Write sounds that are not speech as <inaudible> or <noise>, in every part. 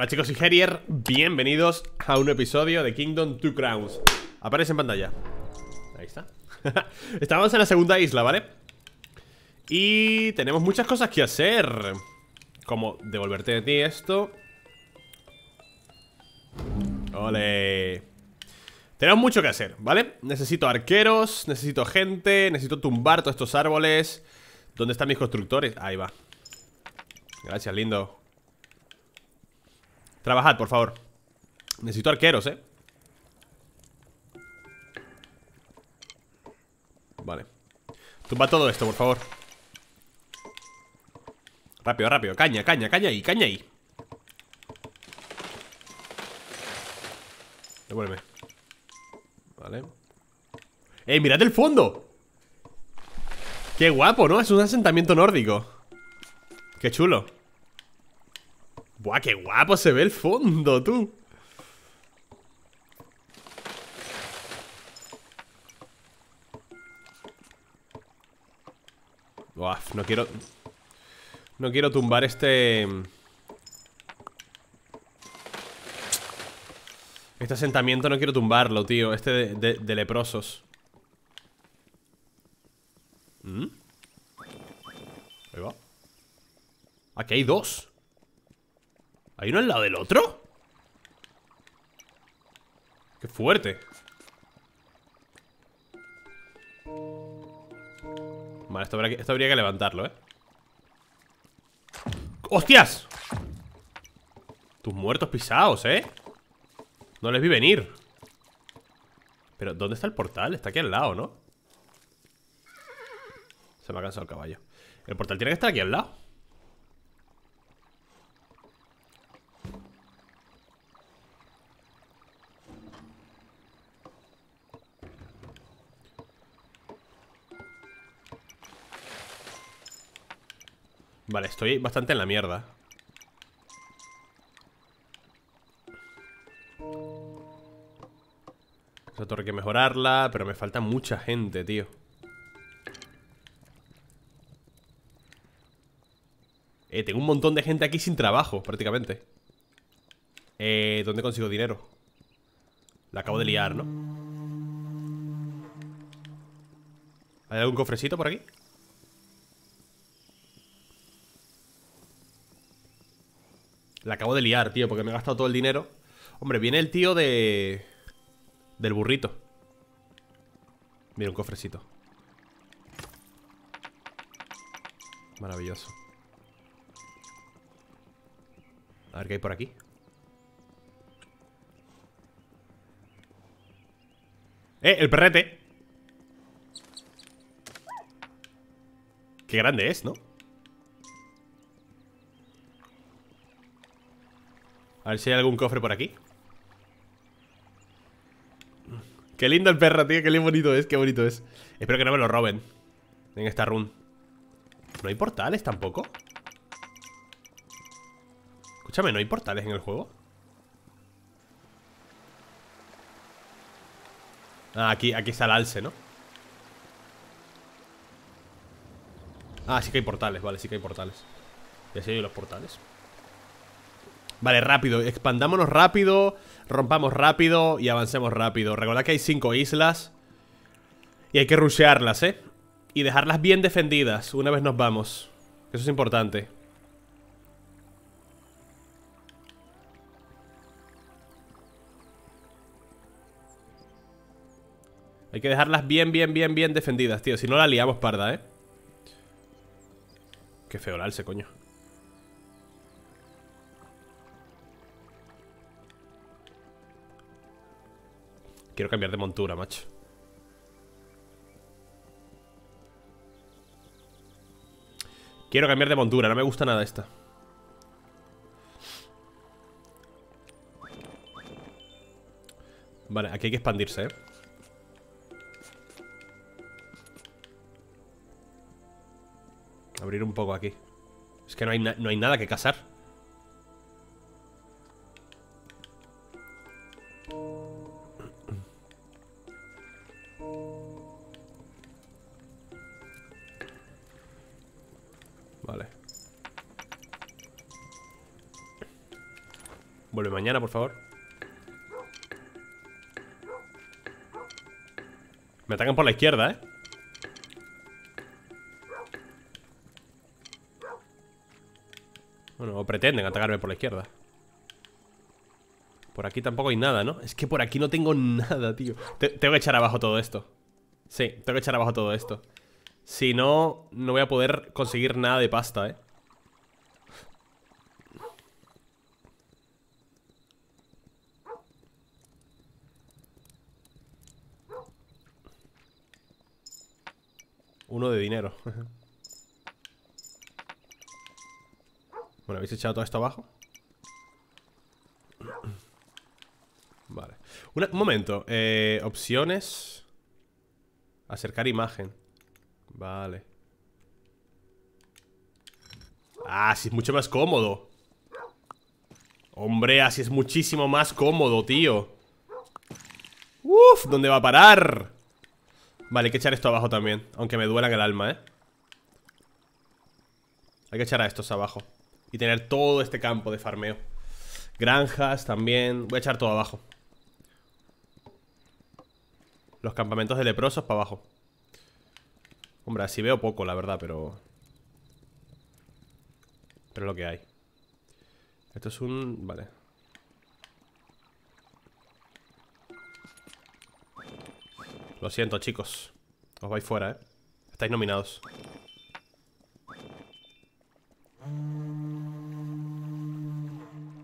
Hola chicos, y Herier, bienvenidos a un episodio de Kingdom Two Crowns. Aparece en pantalla. Ahí está. <laughs> Estamos en la segunda isla, ¿vale? Y tenemos muchas cosas que hacer. Como devolverte de ti esto. Ole. Tenemos mucho que hacer, ¿vale? Necesito arqueros, necesito gente Necesito tumbar todos estos árboles. ¿Dónde están mis constructores? Ahí va. Gracias, lindo Trabajad, por favor. Necesito arqueros, eh Vale. Tumba todo esto, por favor. Rápido, rápido. Caña, caña, caña ahí, caña ahí. Devuelve Vale. ¡Eh, mirad el fondo! Qué guapo, ¿no? Es un asentamiento nórdico. Qué chulo Buah, qué guapo se ve el fondo, tú. Buah, no quiero... No quiero tumbar este... Este asentamiento no quiero tumbarlo, tío Este de, leprosos. ¿Mm? Ahí va. Aquí hay dos ¿Hay uno al lado del otro? ¡Qué fuerte! Vale, esto habría, que, esto habría que levantarlo, ¿eh? ¡Hostias! Tus muertos pisados, ¿eh? No les vi venir Pero, ¿dónde está el portal? Está aquí al lado, ¿no? Se me ha cansado el caballo El portal tiene que estar aquí al lado Vale, estoy bastante en la mierda Esa torre hay que mejorarla Pero me falta mucha gente, tío Eh, tengo un montón de gente aquí sin trabajo, prácticamente Eh, ¿dónde consigo dinero? La acabo de liar, ¿no? ¿Hay algún cofrecito por aquí? La acabo de liar, tío, porque me he gastado todo el dinero Hombre, viene el tío de... Del burrito Mira, un cofrecito Maravilloso A ver qué hay por aquí ¡Eh! ¡El perrete! Qué grande es, ¿no? A ver si hay algún cofre por aquí Qué lindo el perro, tío, qué bonito es, qué bonito es Espero que no me lo roben En esta run ¿No hay portales tampoco? Escúchame, ¿no hay portales en el juego? Ah, aquí, aquí está el alce, ¿no? Ah, sí que hay portales, vale, sí que hay portales Ya sé yo los portales Vale, rápido, expandámonos rápido Rompamos rápido y avancemos rápido. Recordad que hay cinco islas Y hay que rushearlas, ¿eh? Y dejarlas bien defendidas una vez nos vamos. Eso es importante. Hay que dejarlas bien, bien, bien, bien defendidas, tío. Si no la liamos parda, ¿eh? Qué feo el alce, coño Quiero cambiar de montura, macho. Quiero cambiar de montura, no me gusta nada esta. Vale, aquí hay que expandirse, ¿eh? Abrir un poco aquí. Es que no hay, no hay nada que casar Vuelve mañana, por favor Me atacan por la izquierda, ¿eh? Bueno, o pretenden atacarme por la izquierda Por aquí tampoco hay nada, ¿no? Es que por aquí no tengo nada, tío Tengo que echar abajo todo esto Sí, tengo que echar abajo todo esto Si no, no voy a poder conseguir nada de pasta, ¿eh? Uno de dinero. Bueno, ¿habéis echado todo esto abajo? Vale. Un momento eh, Opciones. Acercar imagen. Vale. Ah, sí es mucho más cómodo. Hombre, así es muchísimo más cómodo, tío. Uf, ¿dónde va a parar? Vale, hay que echar esto abajo también Aunque me duela en el alma, ¿eh? Hay que echar a estos abajo. Y tener todo este campo de farmeo. Granjas también. Voy a echar todo abajo. Los campamentos de leprosos para abajo. Hombre, así veo poco, la verdad, pero... Pero lo que hay. Esto es un... Vale Lo siento, chicos Os vais fuera, ¿eh? Estáis nominados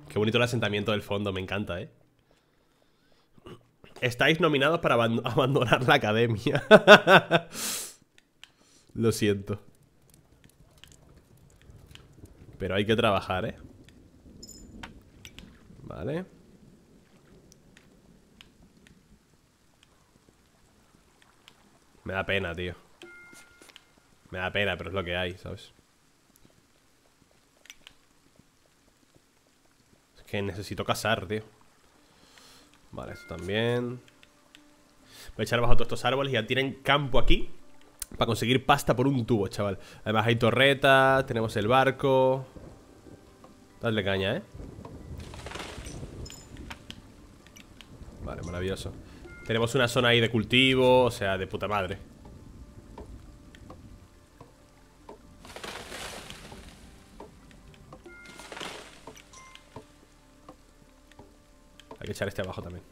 Qué bonito el asentamiento del fondo, me encanta, ¿eh? Estáis nominados para <laughs> abandonar la academia <laughs> Lo siento Pero hay que trabajar, ¿eh? Vale Me da pena, tío. Me da pena, pero es lo que hay, ¿sabes? que necesito cazar, tío. Vale, esto también. Voy a echar abajo todos estos árboles Ya tienen campo aquí Para conseguir pasta por un tubo, chaval. Además hay torreta, tenemos el barco. Dale caña, ¿eh? Vale, maravilloso Tenemos una zona ahí de cultivo O sea, de puta madre. Hay que echar este abajo también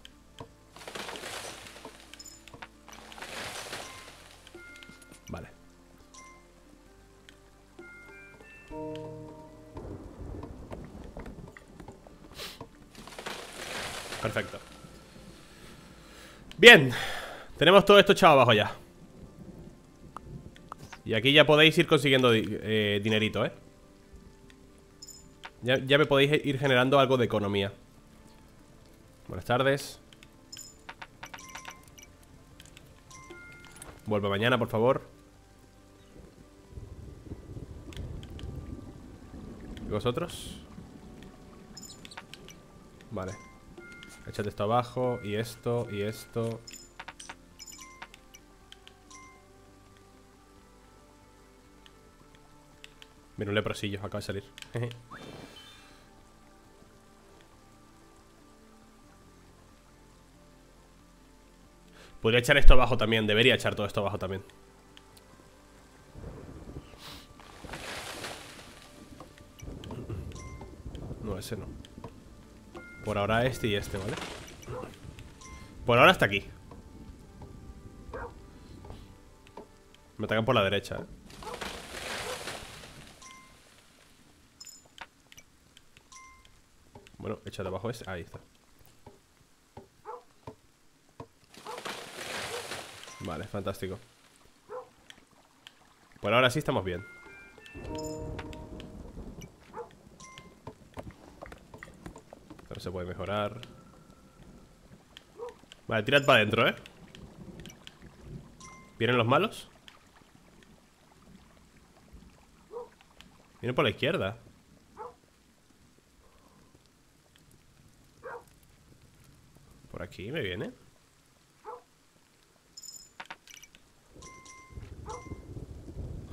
Bien Tenemos todo esto echado abajo ya. Y aquí ya podéis ir consiguiendo eh, dinerito, ¿eh? ya me podéis ir generando algo de economía. Buenas tardes. Vuelve mañana, por favor. ¿Y vosotros? Vale Échate esto abajo Y esto, y esto. Mira un leprosillo, acaba de salir. <laughs> Podría echar esto abajo también Debería echar todo esto abajo también. No, ese no Por ahora este y este, ¿vale? Por ahora hasta aquí. Me atacan por la derecha, ¿eh? Bueno, échate abajo ese. Ahí está. Vale, fantástico. Por ahora sí estamos bien se puede mejorar Vale, tirad para adentro, ¿eh? ¿Vienen los malos? Vienen por la izquierda Por aquí me viene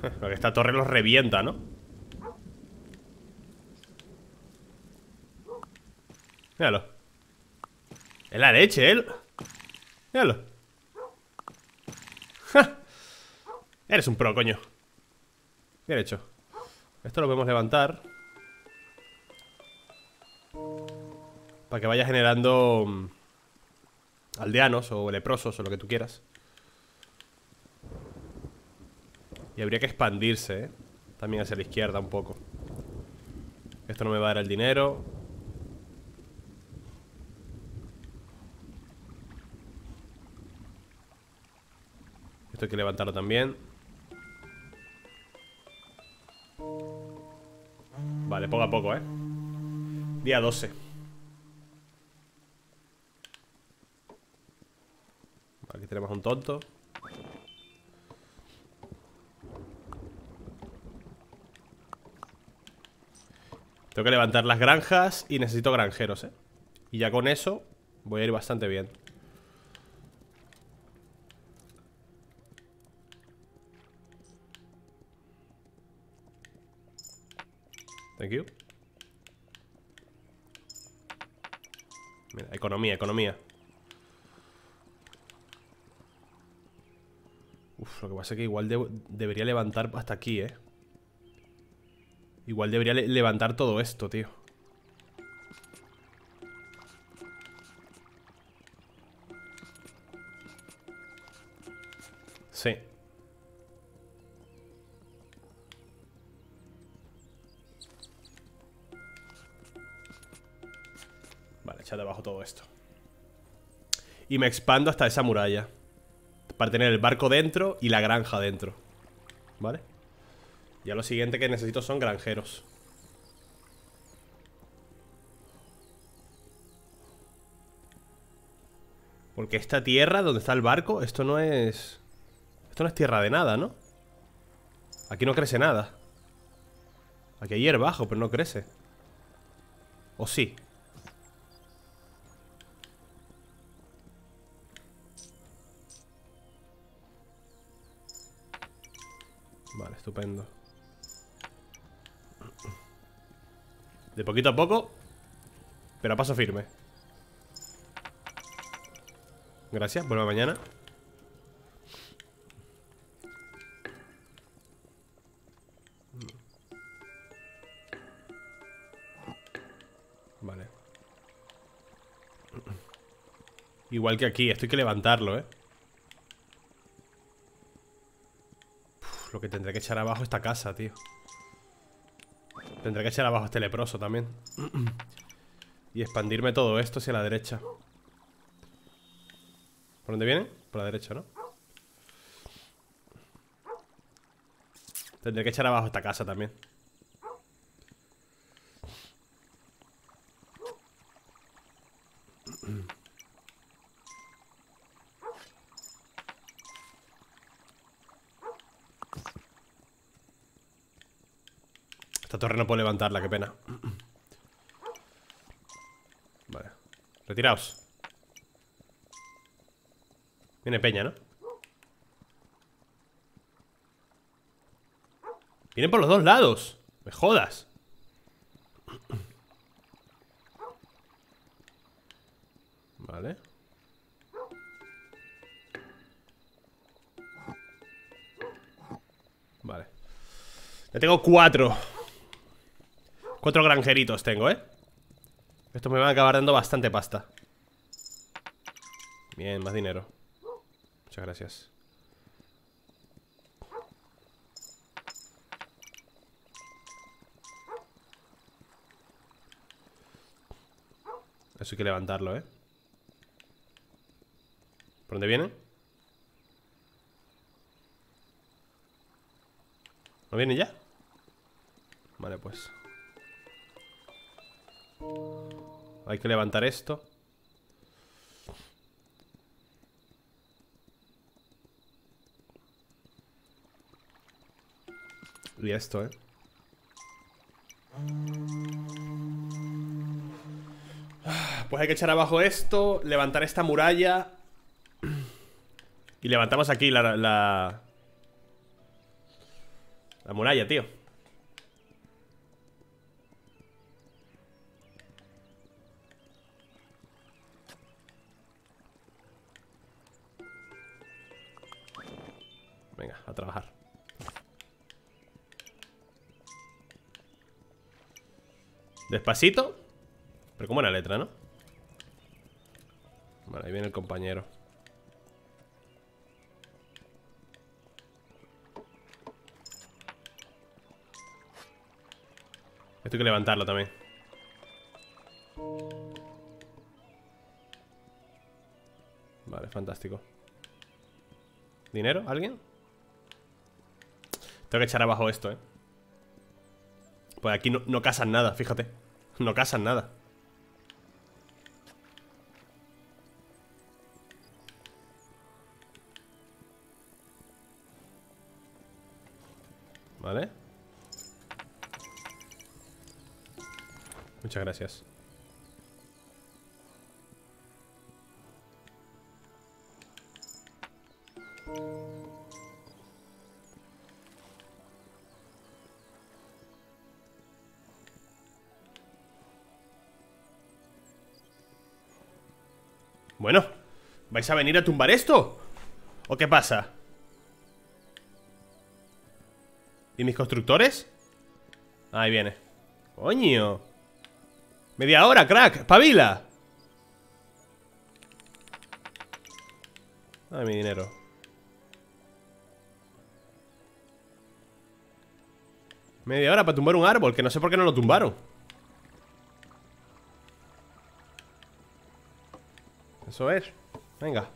<laughs> esta torre los revienta, ¿no? Míralo. Es la leche, ¿eh? Míralo. Eres un pro, coño. Bien hecho. Esto lo podemos levantar. Para que vaya generando mm, aldeanos o leprosos o lo que tú quieras. Y habría que expandirse, ¿eh? También hacia la izquierda un poco. Esto no me va a dar el dinero. Esto hay que levantarlo también. Vale, poco a poco, ¿eh? Día 12 Aquí tenemos un tonto Tengo que levantar las granjas y necesito granjeros, ¿eh? Y ya con eso voy a ir bastante bien Thank you. Mira, economía, economía. Uf, lo que pasa es que igual debería levantar hasta aquí, ¿eh? Igual debería levantar todo esto, tío. De abajo todo esto Y me expando hasta esa muralla Para tener el barco dentro y la granja dentro ¿Vale? Ya lo siguiente que necesito son granjeros Porque esta tierra donde está el barco Esto no es... Esto no es tierra de nada, ¿no? Aquí no crece nada Aquí hay hierba bajo, pero no crece ¿O sí? Estupendo. De poquito a poco Pero a paso firme. Gracias, vuelvo mañana. Vale. Igual que aquí, esto hay que levantarlo, eh Lo que tendré que echar abajo esta casa, tío Tendré que echar abajo este leproso también <clears throat> Y expandirme todo esto hacia la derecha ¿Por dónde viene? Por la derecha, ¿no? Tendré que echar abajo esta casa también torre no puedo levantarla, qué pena. Vale. Retiraos. Viene peña, ¿no? Vienen por los dos lados. Me jodas. Vale. Vale. Ya tengo cuatro Cuatro granjeritos tengo, ¿eh? Esto me va a acabar dando bastante pasta Bien, más dinero Muchas gracias Eso hay que levantarlo, ¿eh? ¿Por dónde viene? ¿No viene ya? Vale, pues hay que levantar esto. Y esto, ¿eh? Pues hay que echar abajo esto Levantar esta muralla. Y levantamos aquí la... La, la muralla, tío a trabajar Despacito Pero como la letra, ¿no? Vale, ahí viene el compañero Esto hay que levantarlo también Vale, fantástico ¿Dinero? ¿Alguien? Tengo que echar abajo esto, eh. Pues aquí no, no casan nada, fíjate. No casan nada. Vale Muchas gracias Bueno, ¿vais a venir a tumbar esto? ¿O qué pasa? ¿Y mis constructores? Ahí viene Coño Media hora, crack, pavila Dame mi dinero Media hora para tumbar un árbol Que no sé por qué no lo tumbaron Eso es. Venga.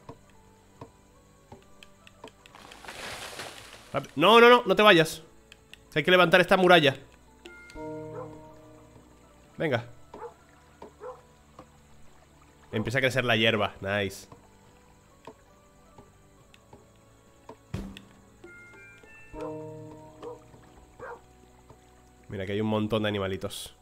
No, no, no, no te vayas. Hay que levantar esta muralla. Venga. Empieza a crecer la hierba, nice. Mira que hay un montón de animalitos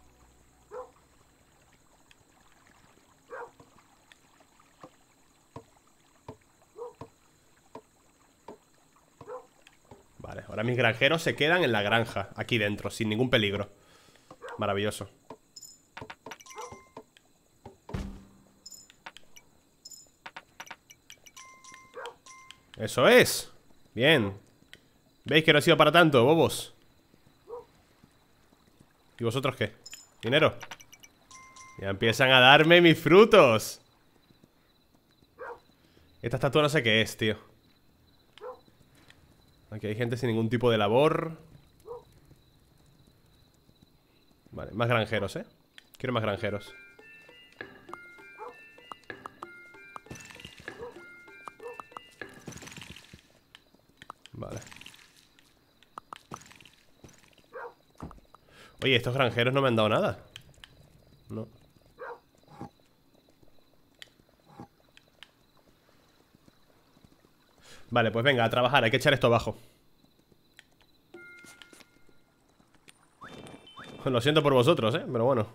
mis granjeros se quedan en la granja Aquí dentro, sin ningún peligro Maravilloso Eso es Bien ¿Veis que no ha sido para tanto, bobos? ¿Y vosotros qué? ¿Dinero? Ya empiezan a darme mis frutos Esta estatua no sé qué es, tío Aquí hay gente sin ningún tipo de labor. Vale, más granjeros, ¿eh? Quiero más granjeros. Vale. Oye, estos granjeros no me han dado nada. No Vale, pues venga, a trabajar Hay que echar esto abajo. <laughs> Lo siento por vosotros, ¿eh? Pero bueno.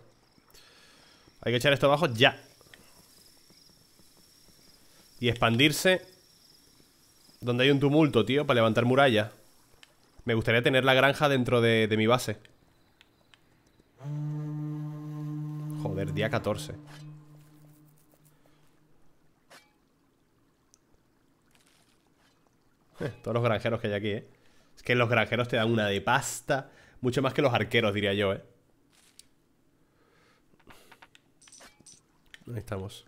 Hay que echar esto abajo ya. Y expandirse donde hay un tumulto, tío, para levantar muralla. Me gustaría tener la granja dentro de, mi base. Joder, día 14 <laughs> Todos los granjeros que hay aquí, eh Es que los granjeros te dan una de pasta Mucho más que los arqueros, diría yo, eh Ahí estamos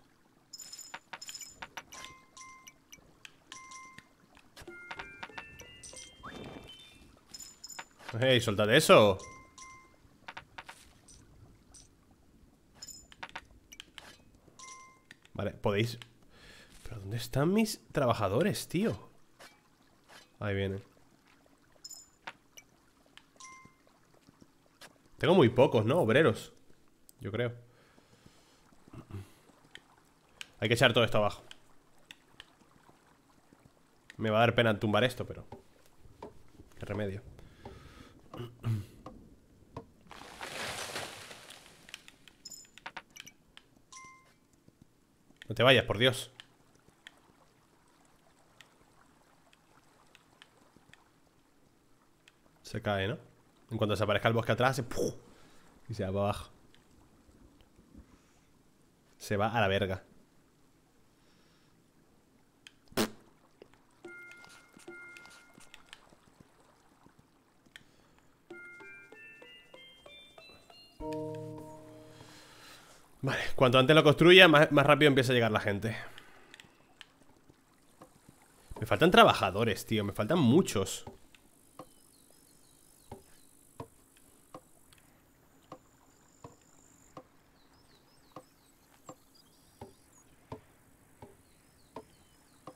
¡Ey, soltad eso! Vale, podéis... ¿Pero dónde están mis trabajadores, tío? Ahí vienen Tengo muy pocos, ¿no? Obreros Yo creo. Hay que echar todo esto abajo. Me va a dar pena tumbar esto, pero... Qué remedio. No te vayas, por Dios Se cae, ¿no? En cuanto desaparezca el bosque atrás, se... ¡puf! Y se va para abajo. Se va a la verga. Vale, cuanto antes lo construya, más, más, rápido empieza a llegar la gente. Me faltan trabajadores, tío. Me faltan muchos.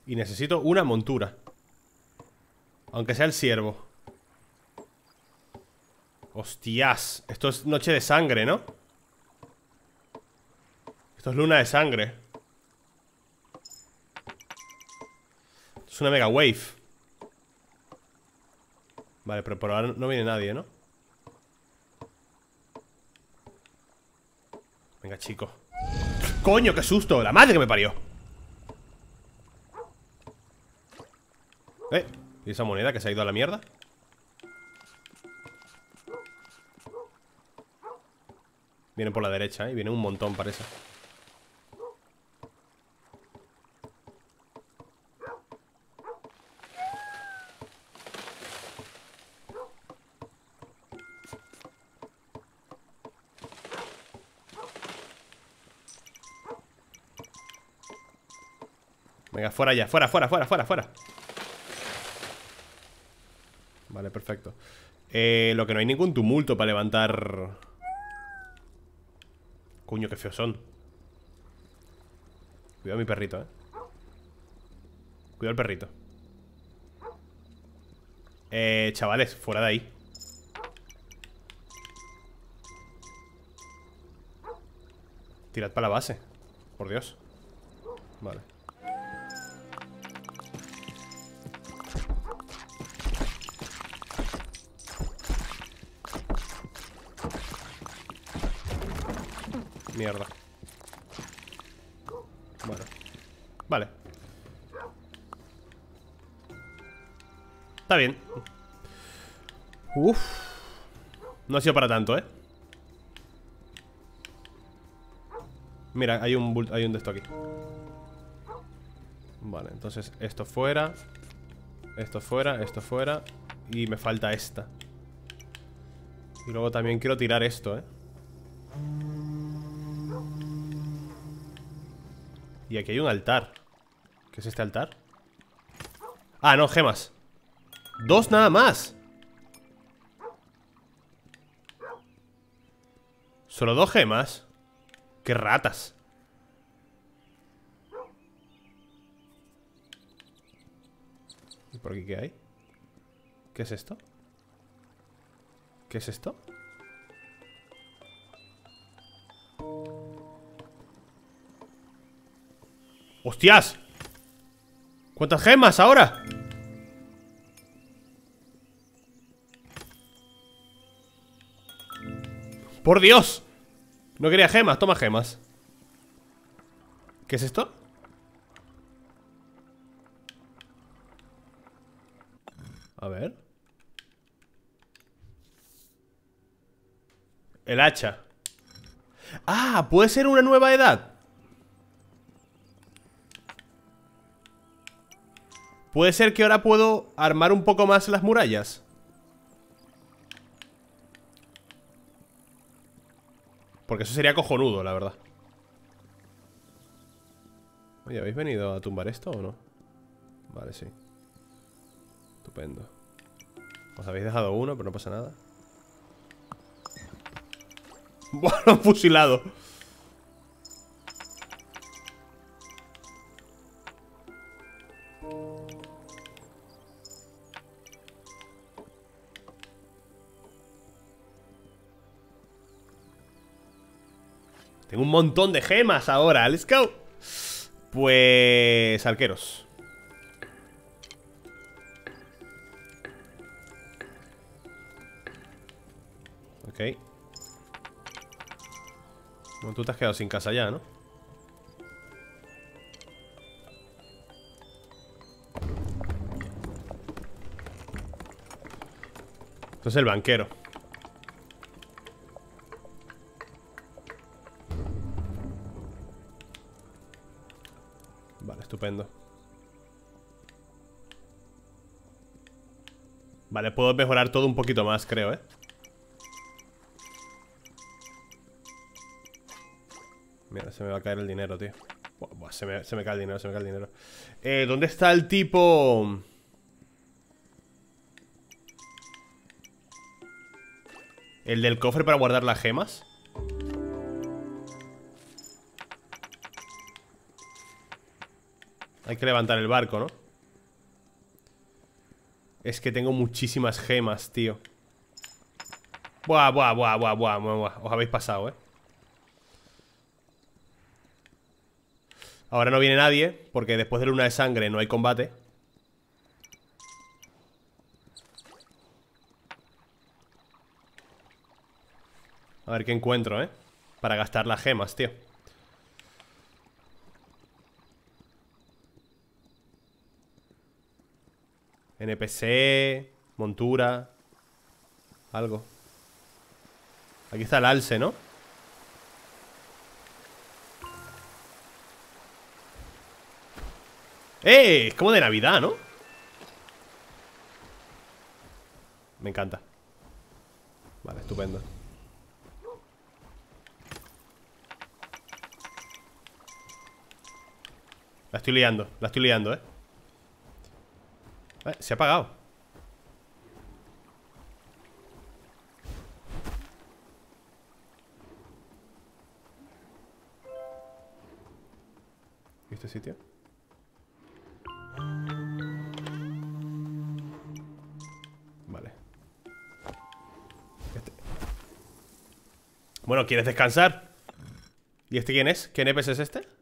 Y necesito una montura Aunque sea el siervo Hostias Esto es noche de sangre, ¿no? Esto es luna de sangre Es una mega wave Vale, pero por ahora no viene nadie, ¿no? Venga, chico ¡Coño, qué susto! ¡La madre que me parió! ¿Eh? ¿Y esa moneda que se ha ido a la mierda? Viene por la derecha, ¿eh? Viene un montón, parece Venga, fuera ya, fuera, fuera, fuera, fuera, fuera Vale, perfecto. Eh, Lo que no hay ningún tumulto para levantar. Coño, qué feos son. Cuidado mi perrito, eh. Cuidado el perrito. Eh, chavales, fuera de ahí. Tirad para la base Por Dios. Vale Mierda. Bueno. Vale. Está bien. Uf. No ha sido para tanto, ¿eh? Mira, hay un, hay un de esto aquí. Vale, entonces esto fuera Esto fuera, esto fuera Y me falta esta. Y luego también quiero tirar esto, ¿eh? Y aquí hay un altar ¿Qué es este altar? Ah, no, gemas Dos nada más Solo dos gemas Qué ratas ¿Y por aquí qué hay? ¿Qué es esto? ¿Qué es esto? ¡Hostias! ¿Cuántas gemas ahora? ¡Por Dios! No quería gemas, toma gemas ¿Qué es esto? A ver El hacha Ah, puede ser una nueva edad ¿Puede ser que ahora puedo armar un poco más las murallas? Porque eso sería cojonudo, la verdad. Oye, ¿habéis venido a tumbar esto o no? Vale, sí. Estupendo. Os habéis dejado uno, pero no pasa nada. <laughs> Bueno, fusilado Tengo un montón de gemas ahora, let's go. Pues... Arqueros. Ok. Bueno, Tú te has quedado sin casa ya, ¿no? Esto es el banquero Vale, puedo mejorar todo un poquito más, creo, ¿eh? Mira, se me va a caer el dinero, tío se, me, se, me, cae el dinero, se me cae el dinero eh, ¿Dónde está el tipo...? ¿El del cofre para guardar las gemas? Hay que levantar el barco, ¿no? Es que tengo muchísimas gemas, tío Buah, buah, buah, buah, buah, buah Os habéis pasado, ¿eh? Ahora no viene nadie Porque después de luna de sangre no hay combate A ver qué encuentro, ¿eh? Para gastar las gemas, tío NPC Montura Algo Aquí está el alce, ¿no? ¡Eh! Es como de Navidad, ¿no? Me encanta Vale, estupendo La estoy liando, la estoy liando, ¿eh? Eh se ha apagado ¿Y este sitio? Vale este. Bueno, ¿quieres descansar? ¿Y este quién es? ¿Qué NPS es este?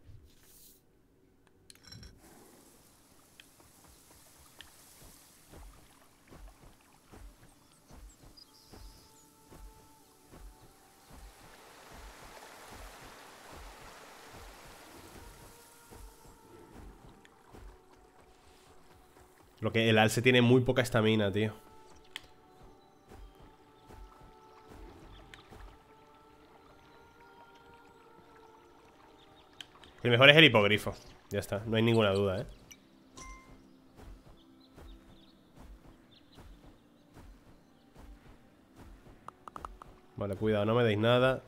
El alce tiene muy poca estamina, tío. El mejor es el hipogrifo. Ya está, no hay ninguna duda, ¿eh? Vale, cuidado, no me deis nada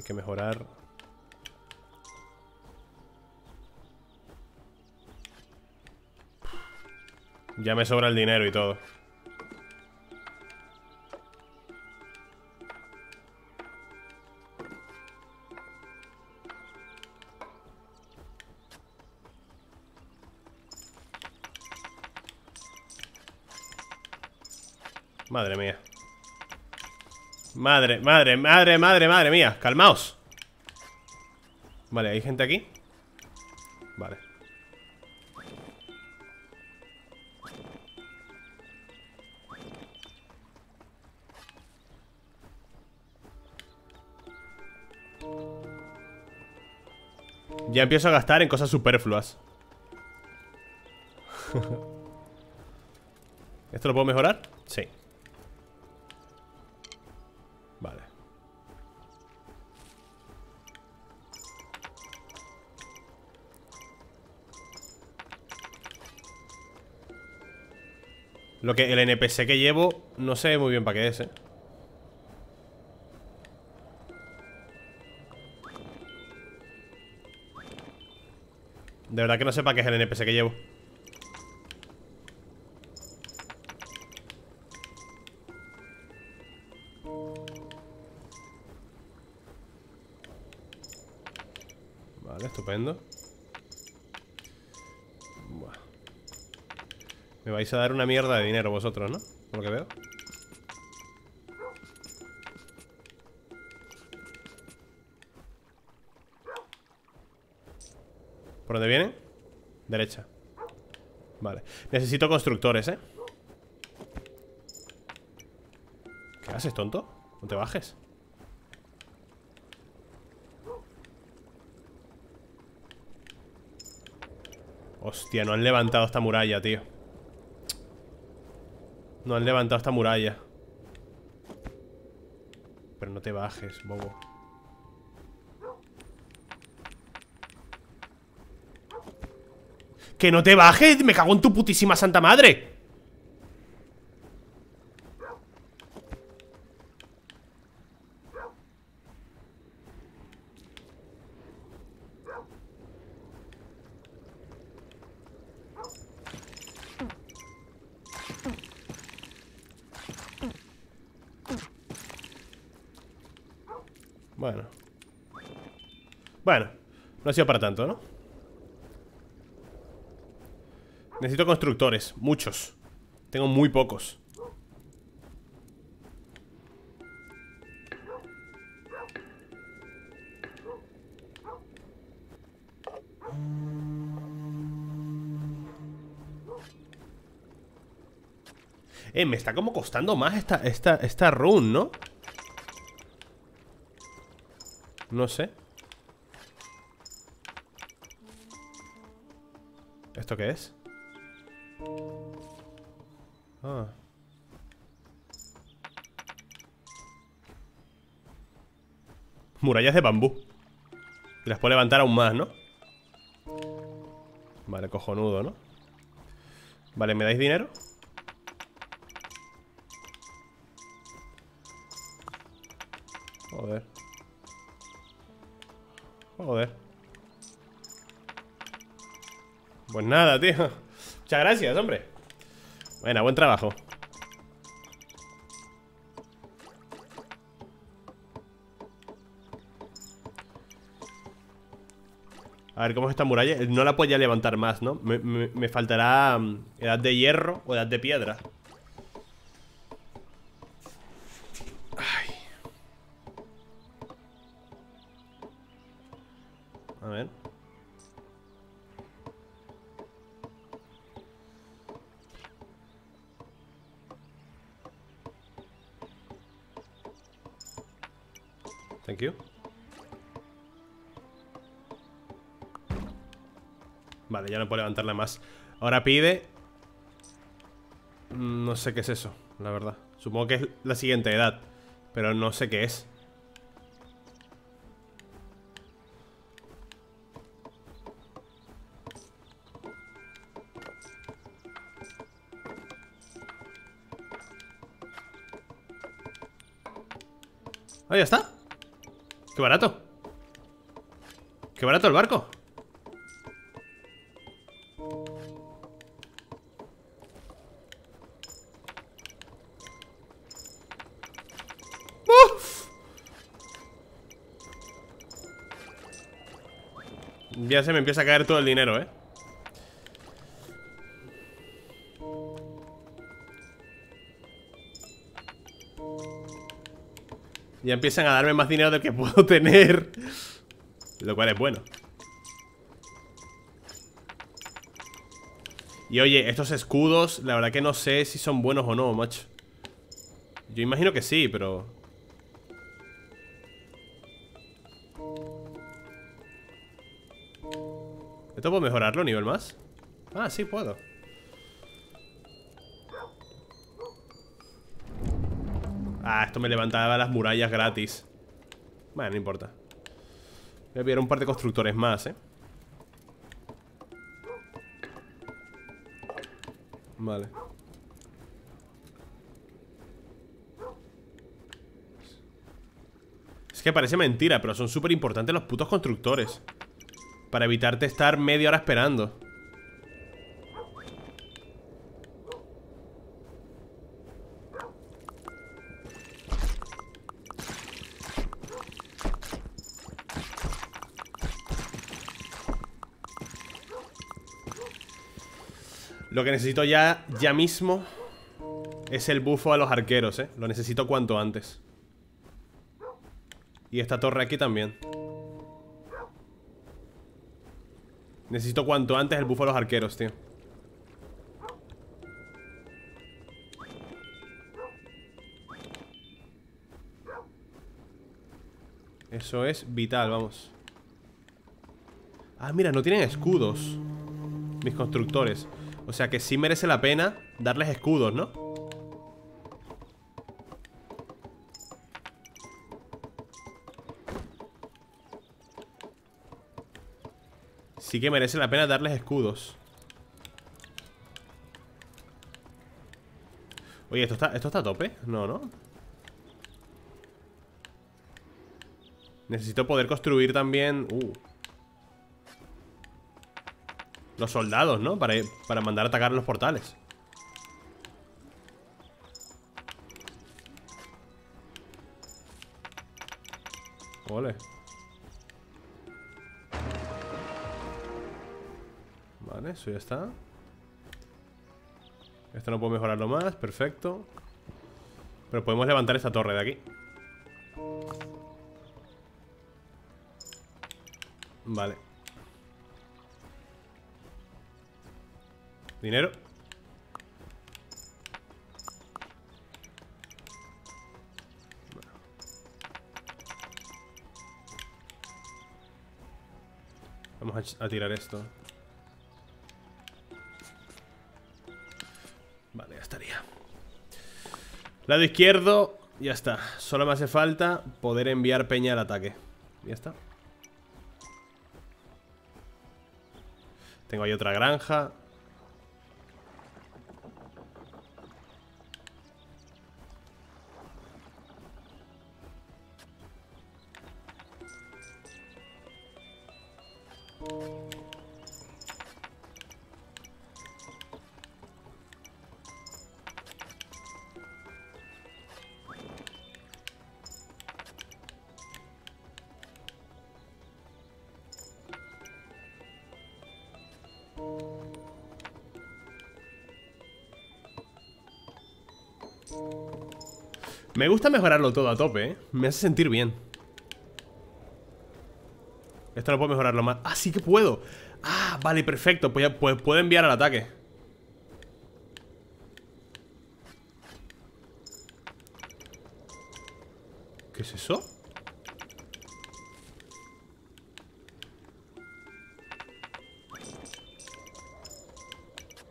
Hay que mejorar. Ya me sobra el dinero y todo. Madre, madre, madre, madre, madre mía. Calmaos. Vale, ¿hay gente aquí? Vale. Ya empiezo a gastar en cosas superfluas. <laughs> ¿Esto lo puedo mejorar? Sí Lo que el NPC que llevo No sé muy bien para qué es, eh. De verdad que no sé para qué es el NPC que llevo. Vale, estupendo vais a dar una mierda de dinero vosotros, ¿no? Por lo que veo ¿Por dónde vienen? Derecha Vale Necesito constructores, ¿eh? ¿Qué haces, tonto? No te bajes Hostia, no han levantado esta muralla, tío no han levantado esta muralla Pero no te bajes, bobo ¡Que no te bajes! ¡Me cago en tu putísima santa madre! Bueno Bueno Ha sido para tanto, ¿no? Necesito constructores Muchos Tengo muy pocos Eh, me está como costando más esta, esta, esta run, ¿no? No sé ¿Esto qué es? Ah Murallas de bambú Y las puedo levantar aún más, ¿no? Vale, cojonudo, ¿no? Vale, ¿me dais dinero? Joder Joder Pues nada, tío Muchas gracias, hombre Bueno, buen trabajo A ver, ¿cómo es esta muralla? No la ya levantar más, ¿no? Me, me faltará mm, edad de hierro o edad de piedra no puedo levantarla más. Ahora pide. No sé qué es eso, la verdad. Supongo que es la siguiente edad Pero no sé qué es. Ah, ya está. Qué barato. Qué barato el barco Ya se me empieza a caer todo el dinero, ¿eh? Ya empiezan a darme más dinero del que <laughs> puedo tener. Lo cual es bueno. Y oye, estos escudos La verdad que no sé si son buenos o no, macho. Yo imagino que sí, pero... ¿Esto puedo mejorarlo a nivel más? Ah, sí puedo. Ah, esto me levantaba las murallas gratis. Bueno, no importa. Voy a pillar un par de constructores más, eh Vale. Es que parece mentira, pero son súper importantes los putos constructores Para evitarte estar media hora esperando. Lo que necesito ya, ya mismo Es el bufo a los arqueros, eh Lo necesito cuanto antes. Y esta torre aquí también Necesito cuanto antes el bufo a los arqueros, tío. Eso es vital, vamos. Ah, mira, no tienen escudos Mis constructores. O sea que sí merece la pena darles escudos, ¿no? Sí que merece la pena darles escudos Oye, ¿esto está, ¿esto está a tope? No, ¿no? Necesito poder construir también... Uh los soldados, ¿no? Para, para mandar a atacar los portales Ole. Eso ya está. Esto no puedo mejorarlo más, perfecto. Pero podemos levantar esta torre de aquí. Vale. Dinero. Vamos a, tirar esto. Lado izquierdo, ya está. Solo me hace falta poder enviar peña al ataque. Ya está. Tengo ahí otra granja. Me gusta mejorarlo todo a tope, ¿eh? Me hace sentir bien Esto no puedo mejorarlo más Ah, sí que puedo Ah, vale, perfecto Pues, ya, pues puedo enviar al ataque ¿Qué es eso?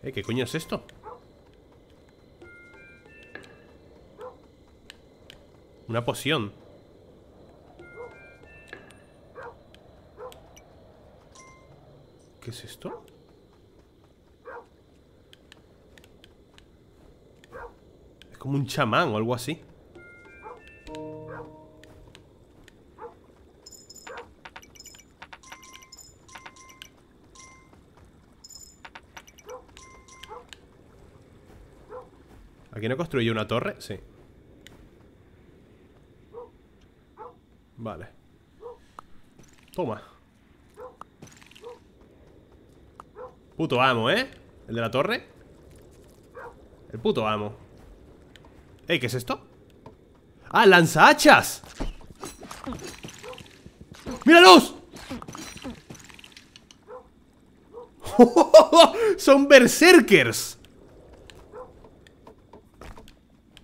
Eh, ¿qué coño es esto? Una poción ¿Qué es esto? Es como un chamán o algo así ¿Aquí no construyó una torre? Sí Vale Toma Puto amo, ¿eh? ¿El de la torre? El puto amo ¿Eh? ¿Qué es esto? ¡Ah, lanza hachas! ¡Míralos! <laughs> ¡Son berserkers!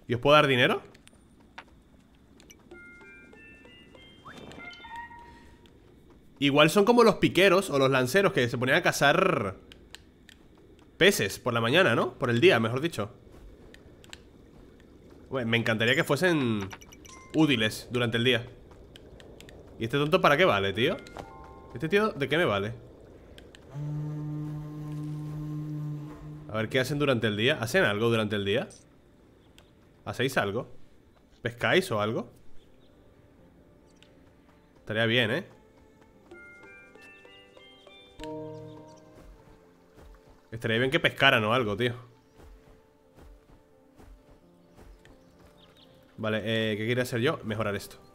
¿Y os puedo dar dinero? Igual son como los piqueros o los lanceros que se ponían a cazar peces por la mañana, ¿no? Por el día, mejor dicho. me encantaría que fuesen útiles durante el día. ¿Y este tonto para qué vale, tío? ¿Este tío de qué me vale? A ver, ¿qué hacen durante el día? ¿Hacen algo durante el día? ¿Hacéis algo? ¿Pescáis o algo? Estaría bien, ¿eh? Estaría bien que pescaran o algo, tío. Vale, eh, ¿qué quería hacer yo? Mejorar esto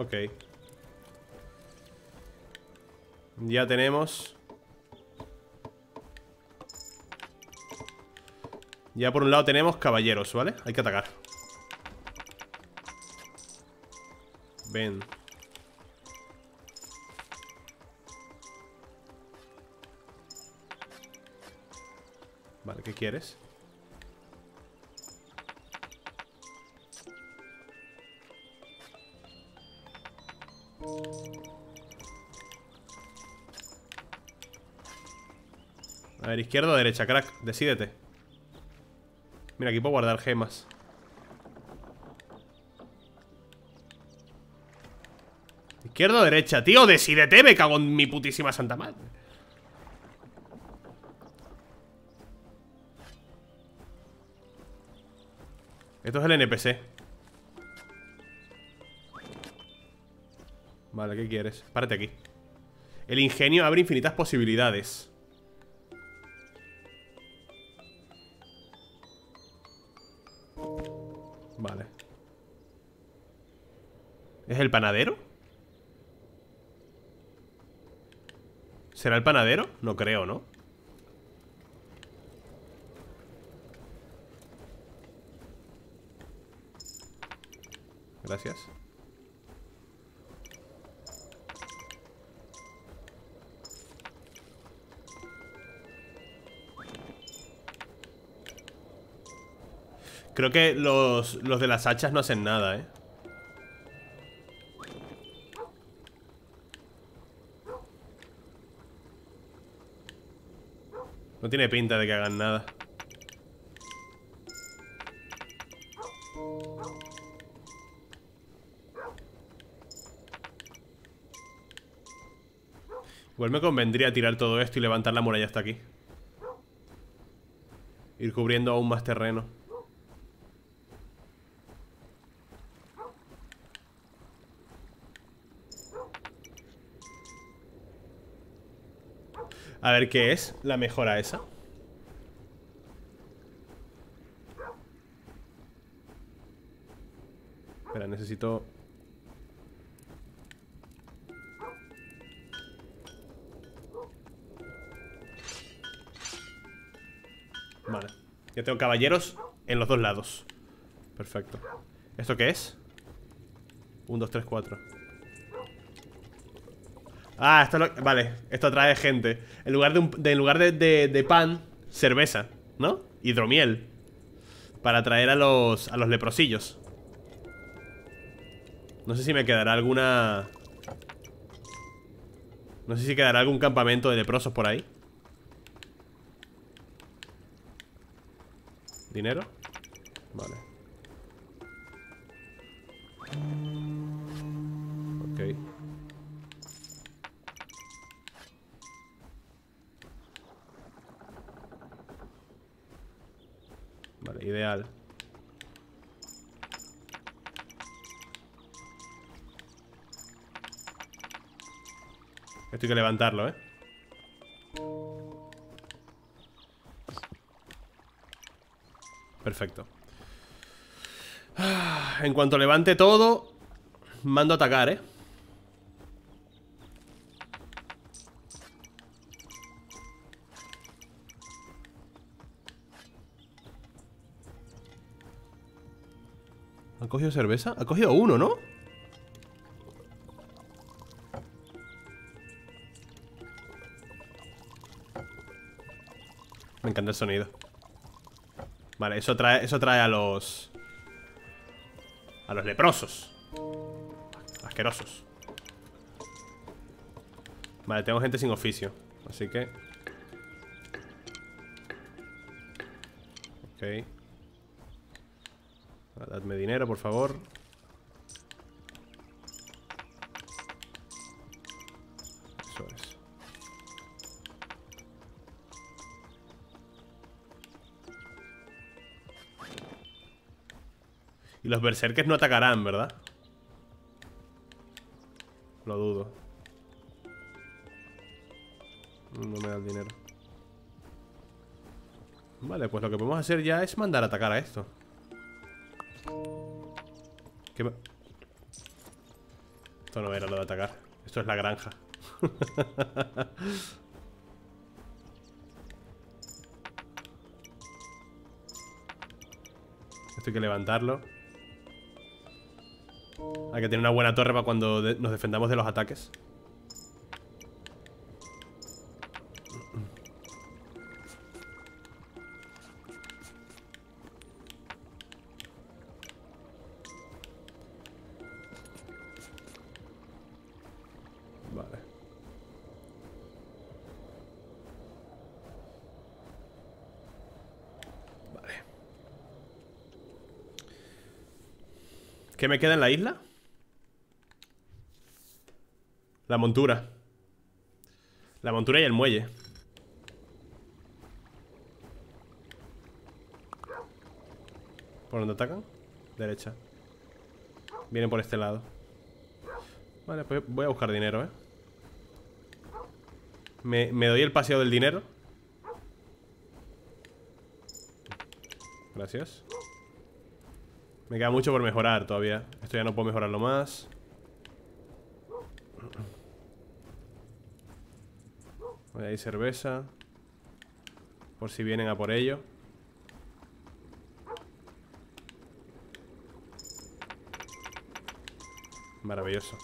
Ok Ya tenemos Ya por un lado tenemos caballeros, ¿vale? Hay que atacar Ven Vale, ¿qué quieres? A ver, izquierda o derecha, crack, decídete. Mira, aquí puedo guardar gemas. Izquierda o derecha, tío, decídete Me cago en mi putísima santa madre. Esto es el NPC Vale, ¿qué quieres? Párate aquí. El ingenio abre infinitas posibilidades el panadero? ¿Será el panadero? No creo, ¿no? Gracias Creo que los, los de las hachas no hacen nada, ¿eh? Tiene pinta de que hagan nada. Igual me convendría tirar todo esto y levantar la muralla hasta aquí. Ir cubriendo aún más terreno A ver qué es la mejora esa Espera, necesito... Vale Ya tengo caballeros en los dos lados. Perfecto. ¿Esto qué es? 1, 2, 3, 4 Ah, esto lo... Vale, esto atrae gente. En lugar, de, en lugar de, de, pan Cerveza, ¿no? Hidromiel. Para atraer a los, a los leprosillos. No sé si me quedará alguna... No sé si quedará algún campamento de leprosos por ahí. ¿Dinero? Vale ideal Esto que levantarlo, ¿eh? Perfecto ah, En cuanto levante todo Mando a atacar, ¿eh? Cogido cerveza? Ha cogido uno, ¿no? Me encanta el sonido. Vale, eso trae, eso trae a los... A los leprosos. Asquerosos. Vale, tengo gente sin oficio Así que... Ok Dadme dinero, por favor. Eso es. Y los berserkers no atacarán, ¿verdad? Lo dudo. No me da el dinero. Vale, pues lo que podemos hacer ya es mandar a atacar a esto ¿Qué Esto no era lo de atacar. Esto es la granja. <laughs> Esto hay que levantarlo. Hay que tener una buena torre para cuando nos defendamos de los ataques me queda en la isla? La montura La montura y el muelle ¿Por dónde atacan? Derecha Vienen por este lado Vale, pues voy a buscar dinero, ¿eh? Me, me doy el paseo del dinero Gracias Me queda mucho por mejorar todavía. Esto ya no puedo mejorarlo más. Voy a ir cerveza. Por si vienen a por ello. Maravilloso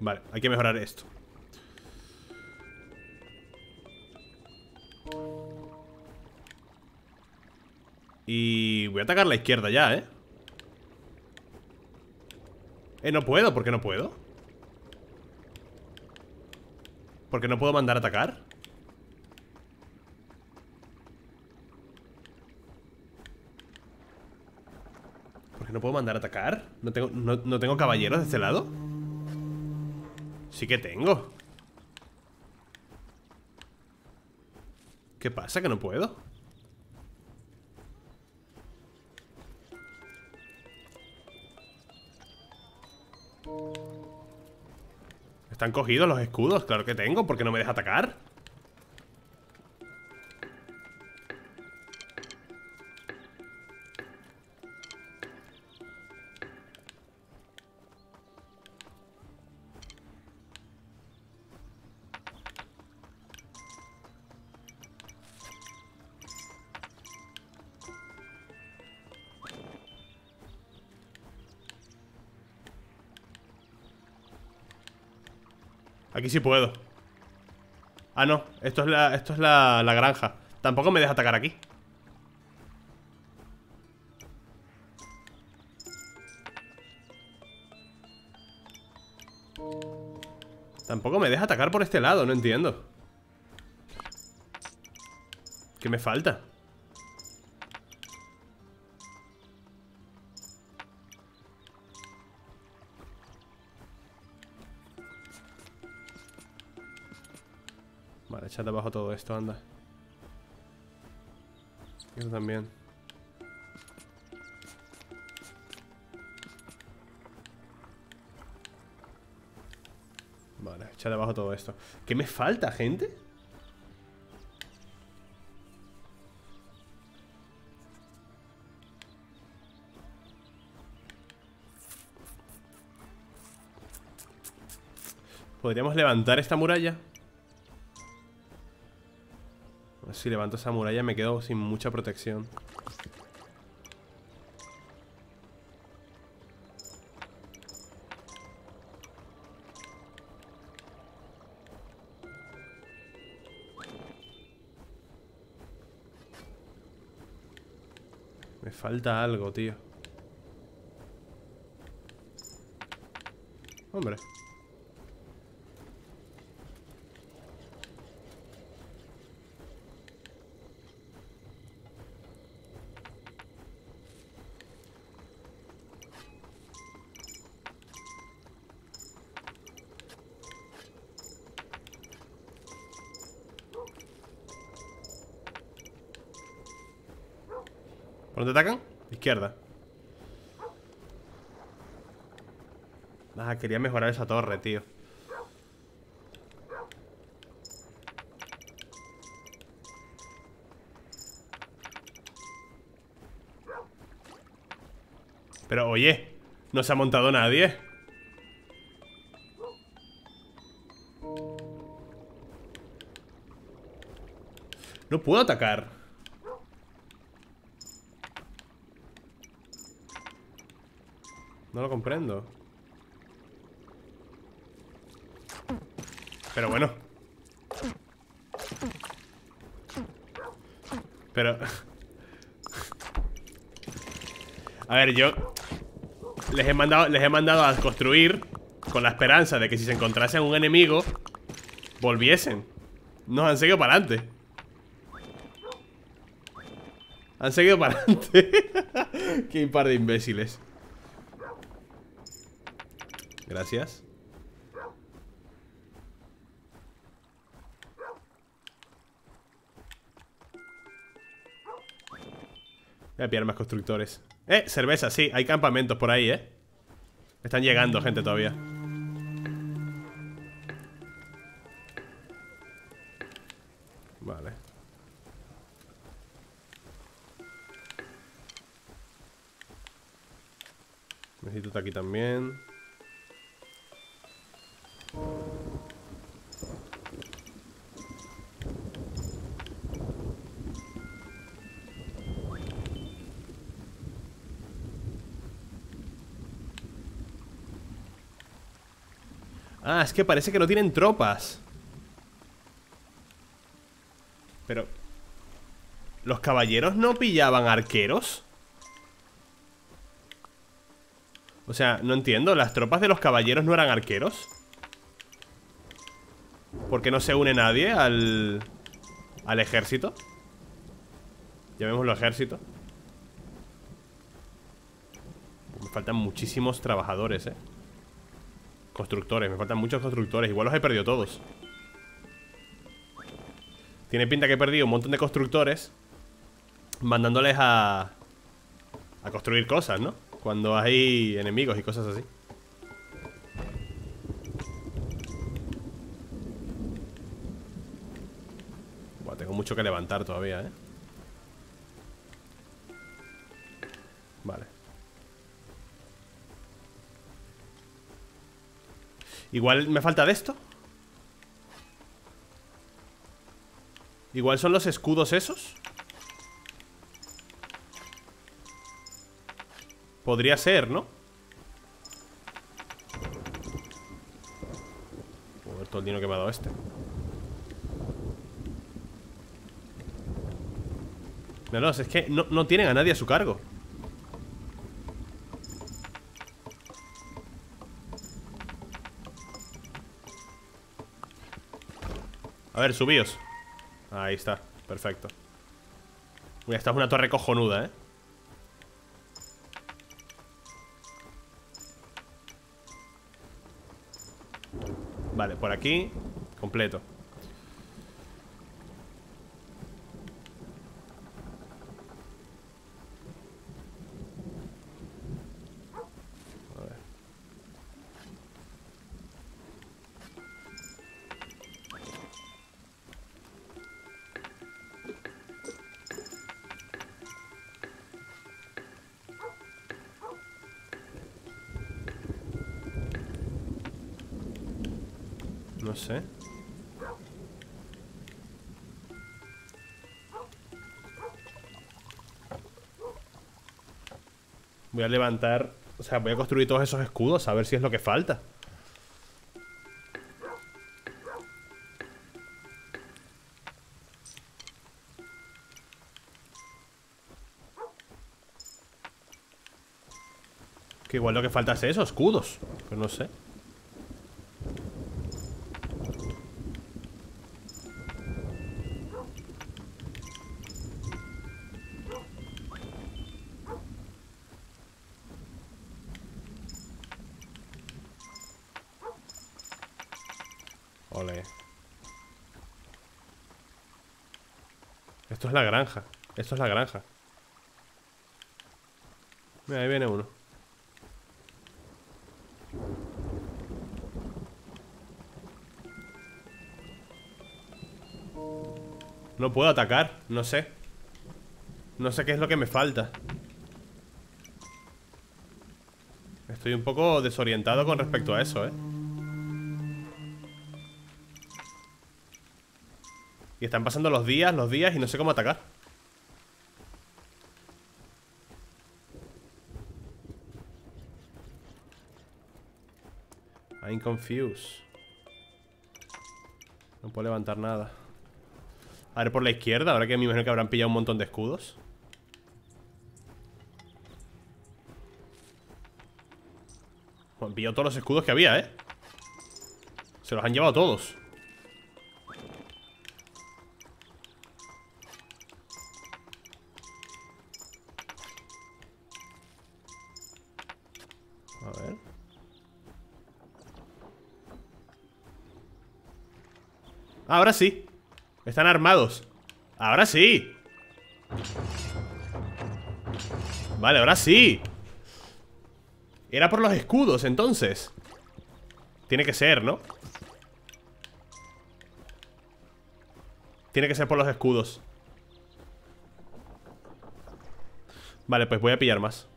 Vale, hay que mejorar esto Y voy a atacar la izquierda ya, ¿eh? Eh, no puedo, ¿por qué no puedo? ¿Por qué no puedo mandar a atacar? ¿Por qué no puedo mandar a atacar? ¿No tengo, no, no tengo caballeros de este lado? Sí que tengo ¿Qué pasa? ¿Que no puedo? ¿Están cogidos los escudos? Claro que tengo, ¿por qué no me deja atacar? Aquí sí puedo. Ah, no, esto es la, esto es la, la granja. Tampoco me deja atacar aquí. Tampoco me deja atacar por este lado, no entiendo. ¿Qué me falta? Echate abajo todo esto, anda Eso también Vale, echate abajo todo esto ¿Qué me falta, gente? ¿Podríamos levantar esta muralla? Si levanto esa muralla me quedo sin mucha protección. Me falta algo, tío. Hombre ¿Por dónde atacan? Izquierda. Ah, quería mejorar esa torre, tío. Pero oye No se ha montado nadie. No puedo atacar No lo comprendo. Pero bueno. Pero A ver, yo les he mandado les he mandado a construir con la esperanza de que si se encontrasen un enemigo volviesen. Nos han seguido para adelante. Han seguido para adelante. <laughs> Qué par de imbéciles Gracias. Voy a pillar más constructores. Eh, cerveza, sí, hay campamentos por ahí, eh. Están llegando gente todavía. Vale. Necesito aquí también es que parece que no tienen tropas Pero... ¿Los caballeros no pillaban arqueros? O sea, no entiendo ¿Las tropas de los caballeros no eran arqueros? ¿Por qué no se une nadie al... Al ejército? Llamémoslo ejército Me faltan muchísimos trabajadores, eh Constructores, me faltan muchos constructores Igual los he perdido todos Tiene pinta que he perdido un montón de constructores Mandándoles a... A construir cosas, ¿no? Cuando hay enemigos y cosas así Buah, tengo mucho que levantar todavía, ¿eh? Vale Igual me falta de esto. Igual son los escudos esos. Podría ser, ¿no? Joder, todo el dinero que me ha dado este. No, es que no, no tienen a nadie a su cargo A ver, subíos. Ahí está, perfecto. Uy, esta es una torre cojonuda, ¿eh? Vale, por aquí Completo Voy a levantar O sea, voy a construir todos esos escudos A ver si es lo que falta. Que igual lo que falta es eso, escudos Pero no sé Esto es la granja. Mira, ahí viene uno. No puedo atacar, no sé. No sé qué es lo que me falta. Estoy un poco desorientado con respecto a eso, eh Y están pasando los días, los días y no sé cómo atacar I'm confused. No puedo levantar nada. A ver por la izquierda Ahora que me imagino que habrán pillado un montón de escudos. Han pillado todos los escudos que había, ¿eh? Se los han llevado todos Ahora sí. Están armados. Ahora sí. Vale, ahora sí. Era por los escudos, entonces. Tiene que ser, ¿no? Tiene que ser por los escudos. Vale, pues voy a pillar más.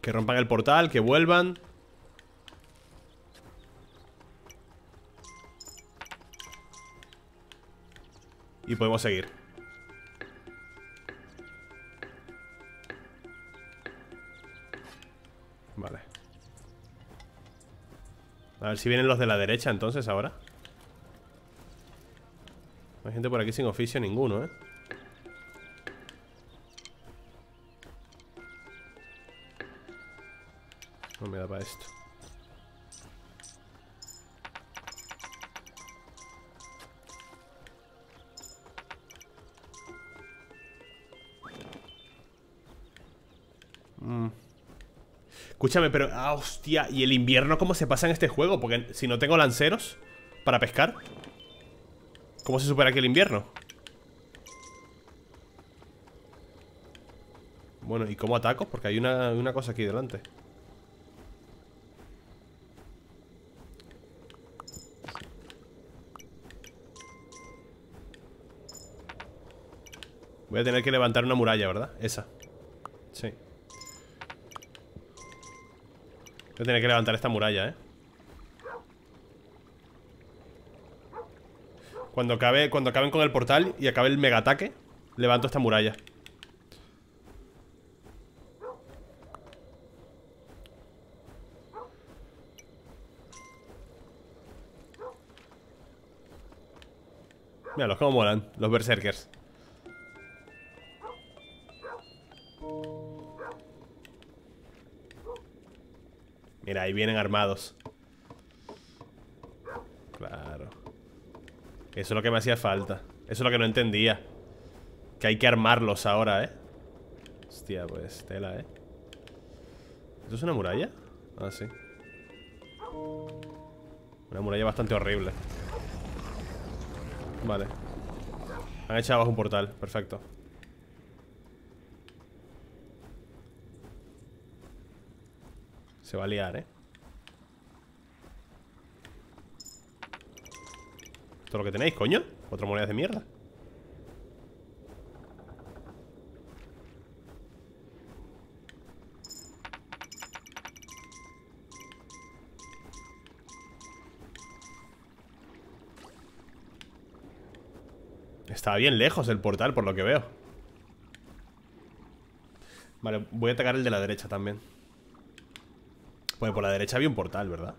Que rompan el portal, que vuelvan. Y podemos seguir. Vale. A ver si vienen los de la derecha entonces ahora. Hay gente por aquí sin oficio ninguno, ¿eh? No me da para esto. Escúchame, pero... Ah, hostia. ¿Y el invierno cómo se pasa en este juego? Porque si no tengo lanceros para pescar ¿Cómo se supera aquí el invierno? Bueno, ¿y cómo ataco? Porque hay una, una cosa aquí delante Voy a tener que levantar una muralla, ¿verdad? Esa Sí Voy a tener que levantar esta muralla, ¿eh? Cuando, acabe, cuando acaben con el portal y acabe el mega ataque Levanto esta muralla los cómo molan, los berserkers Mira, ahí vienen armados. Claro. Eso es lo que me hacía falta. Eso es lo que no entendía. Que hay que armarlos ahora, ¿eh? Hostia, pues tela, ¿eh? ¿Esto es una muralla? Ah, sí. Una muralla bastante horrible. Vale. Han echado abajo un portal, perfecto Se va a liar, ¿eh? ¿Esto es lo que tenéis, coño? Otra moneda de mierda Estaba bien lejos el portal, por lo que veo Vale, voy a atacar el de la derecha también pues por la derecha había un portal, ¿verdad?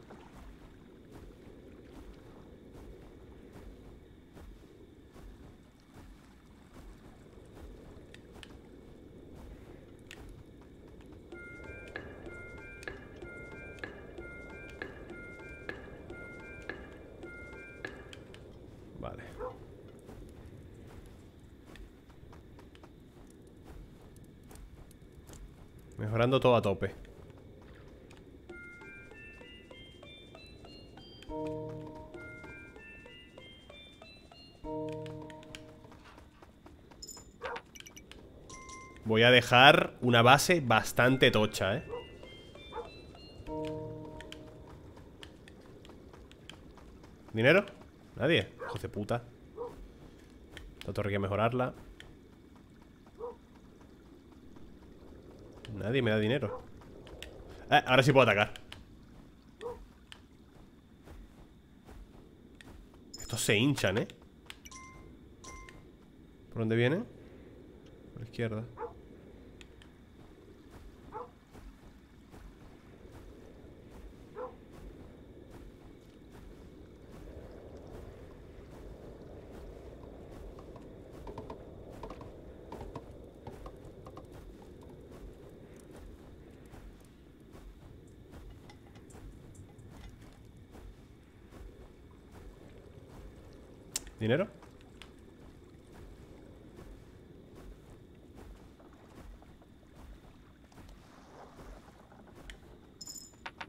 Vale Mejorando todo a tope Voy a dejar una base bastante tocha, ¿eh? ¿Dinero? Nadie. Hijo de puta. Esta torre hay que mejorarla. Nadie me da dinero. Eh, ahora sí puedo atacar. Estos se hinchan, ¿eh? ¿Por dónde vienen? Por la izquierda. ¿Dinero?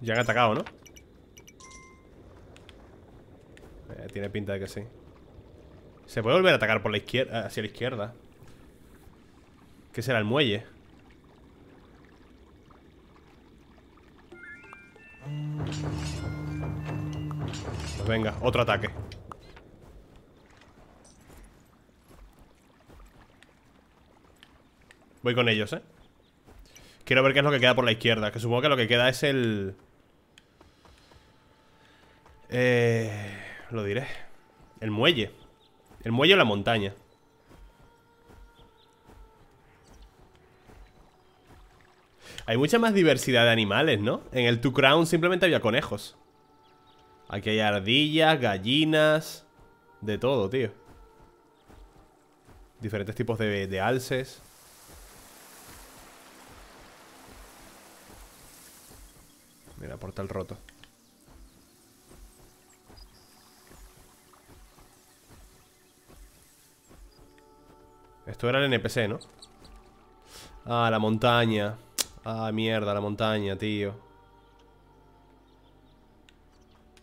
Ya han atacado, ¿no? Eh, tiene pinta de que sí Se puede volver a atacar por la izquierda Hacia la izquierda ¿Qué será el muelle? Pues venga, otro ataque Voy con ellos, ¿eh? Quiero ver qué es lo que queda por la izquierda Que supongo que lo que queda es el... Eh... Lo diré. El muelle. El muelle o la montaña. Hay mucha más diversidad de animales, ¿no? En el Two Crown simplemente había conejos. Aquí hay ardillas, gallinas De todo, tío. Diferentes tipos de, alces. Mira, portal roto Esto era el NPC, ¿no? Ah, la montaña. Ah, mierda, la montaña, tío.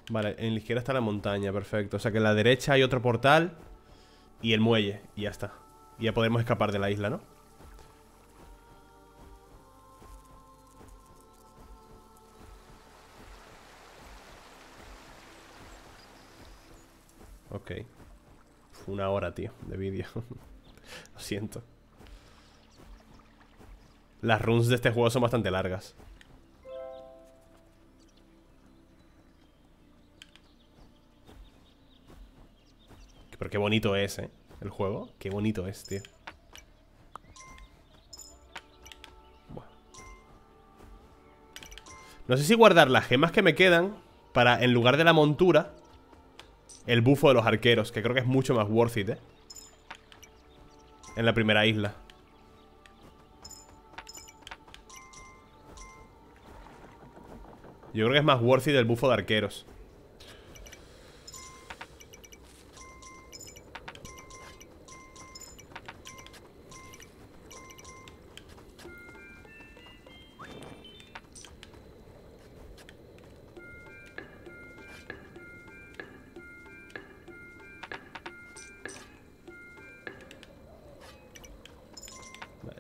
Vale, en la izquierda está la montaña, perfecto. O sea que en la derecha hay otro portal Y el muelle, y ya está. Y ya podemos escapar de la isla, ¿no? Ok. Una hora, tío, de vídeo <laughs> Lo siento Las runes de este juego son bastante largas Pero qué bonito es, ¿eh? El juego Qué bonito es, tío No sé si guardar las gemas que me quedan Para, en lugar de la montura el bufo de los arqueros, que creo que es mucho más worth it, ¿eh? En la primera isla. Yo creo que es más worth it el bufo de arqueros.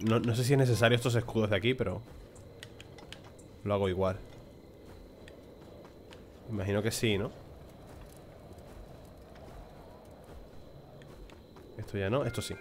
No, sé si es necesario estos escudos de aquí, pero... Lo hago igual Imagino que sí, ¿no? Esto ya no, esto sí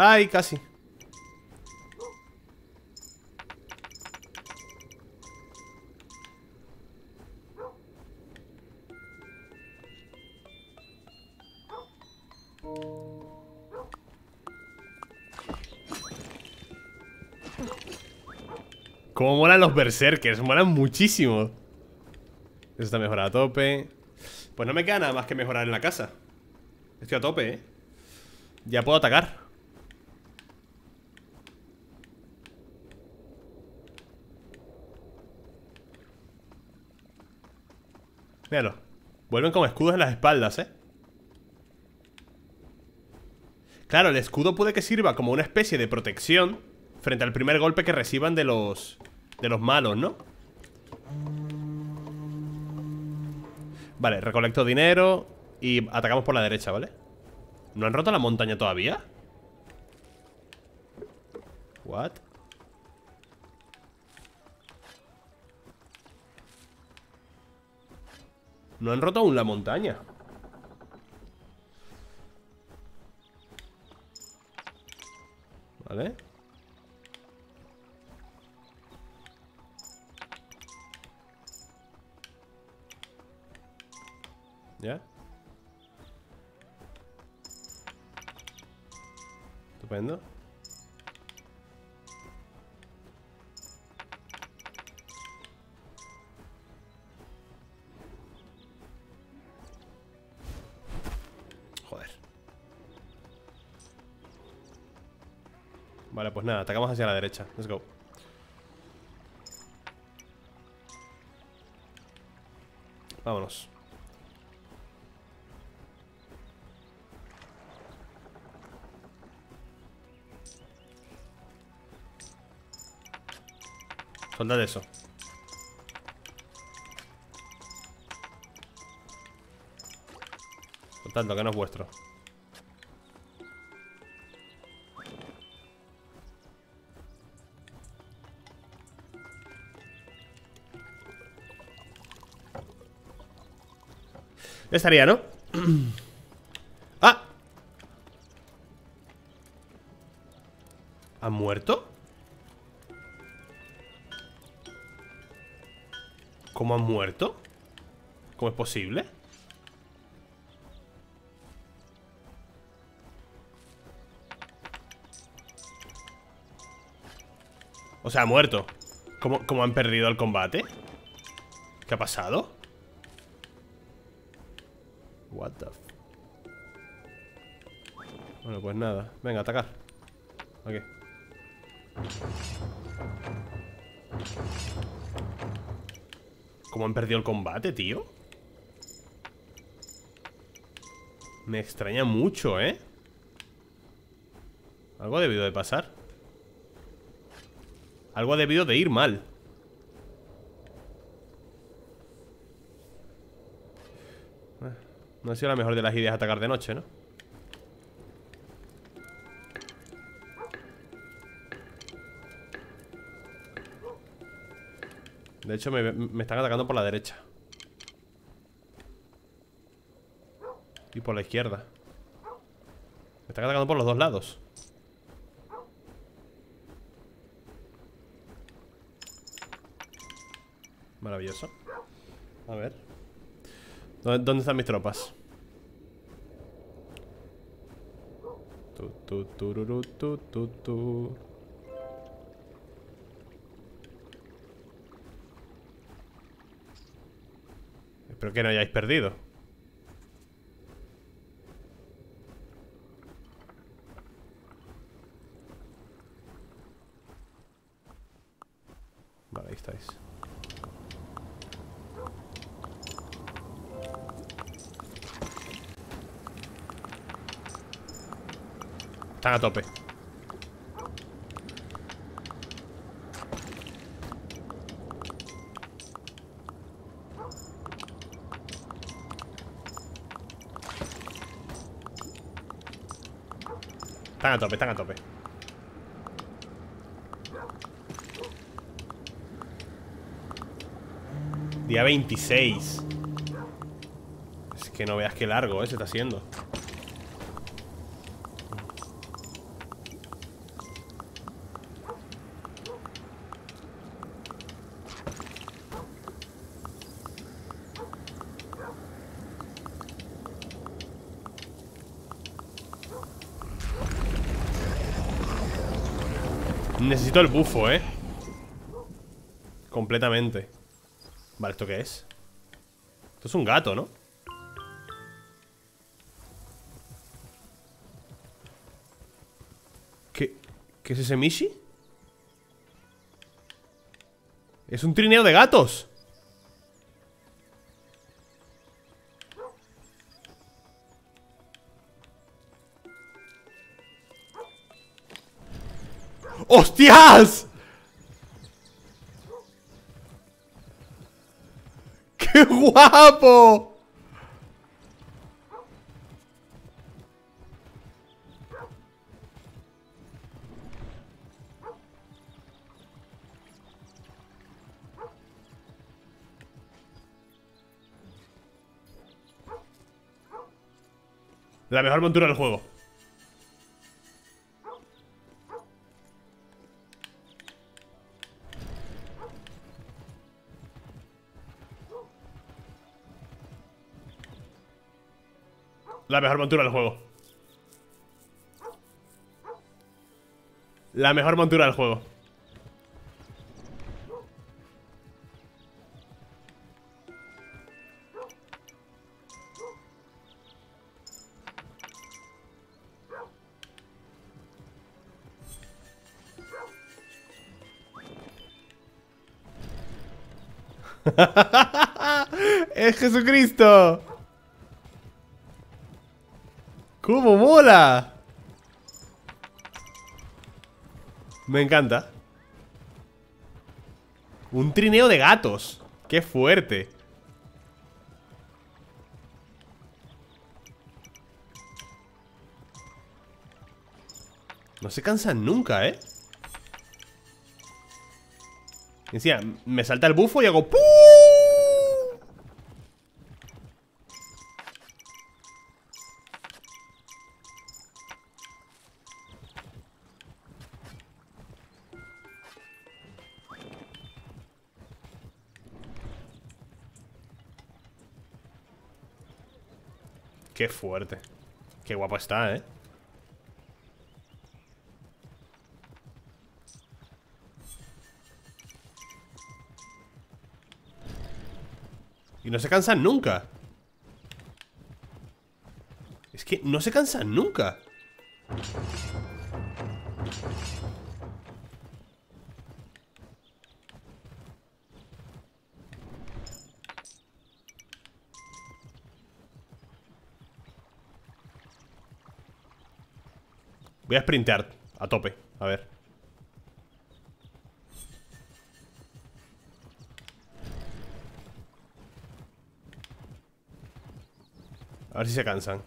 Ay, casi. Como molan los berserkers, molan muchísimo. Eso está mejorado a tope. Pues no me queda nada más que mejorar en la casa. Estoy a tope, eh Ya puedo atacar Míralo Vuelven como escudos en las espaldas, ¿eh? Claro, el escudo puede que sirva como una especie de protección Frente al primer golpe que reciban de los... De los malos, ¿no? Vale, recolecto dinero Y atacamos por la derecha, ¿vale? ¿No han roto la montaña todavía? What? No han roto aún la montaña. Vale. ¿Ya? Estupendo Vale, pues nada, atacamos hacia la derecha. Let's go. Vámonos. Soltad eso. Soltadlo, que no es vuestro Ya estaría, ¿no? ¡Ah! ¿Han muerto? ¿Cómo han muerto? ¿Cómo es posible? O sea, ha muerto ¿Cómo, ¿Cómo han perdido el combate? ¿Qué ha pasado? Bueno, pues nada. Venga, atacar. Aquí ¿Cómo han perdido el combate, tío? Me extraña mucho, ¿eh? Algo ha debido de pasar. Algo ha debido de ir mal No ha sido la mejor de las ideas atacar de noche, ¿no? De hecho, me, están atacando por la derecha. Y por la izquierda. Me están atacando por los dos lados. Maravilloso. A ver. ¿Dónde, están mis tropas? Tu, tu, tu, tu, tu, Espero que no hayáis perdido Vale, ahí estáis Están a tope. Están a tope, están a tope. Día 26 Es que no veas qué largo, ¿eh? Se está haciendo Necesito el bufo, ¿eh? Completamente Vale, ¿esto qué es? Esto es un gato, ¿no? ¿Qué, ¿Qué es ese Mishi? Es un trineo de gatos <laughs> ¡Qué guapo! La mejor montura del juego La mejor montura del juego. La mejor montura del juego. <laughs> ¡Es Jesucristo! Me encanta Un trineo de gatos ¡Qué fuerte! No se cansan nunca, ¿eh? Encima, me salta el bufo y hago ¡Puu! Fuerte. Qué guapo está, ¿eh? Y no se cansan nunca. Es que no se cansan nunca a sprintear a tope, a ver. A ver si se cansan.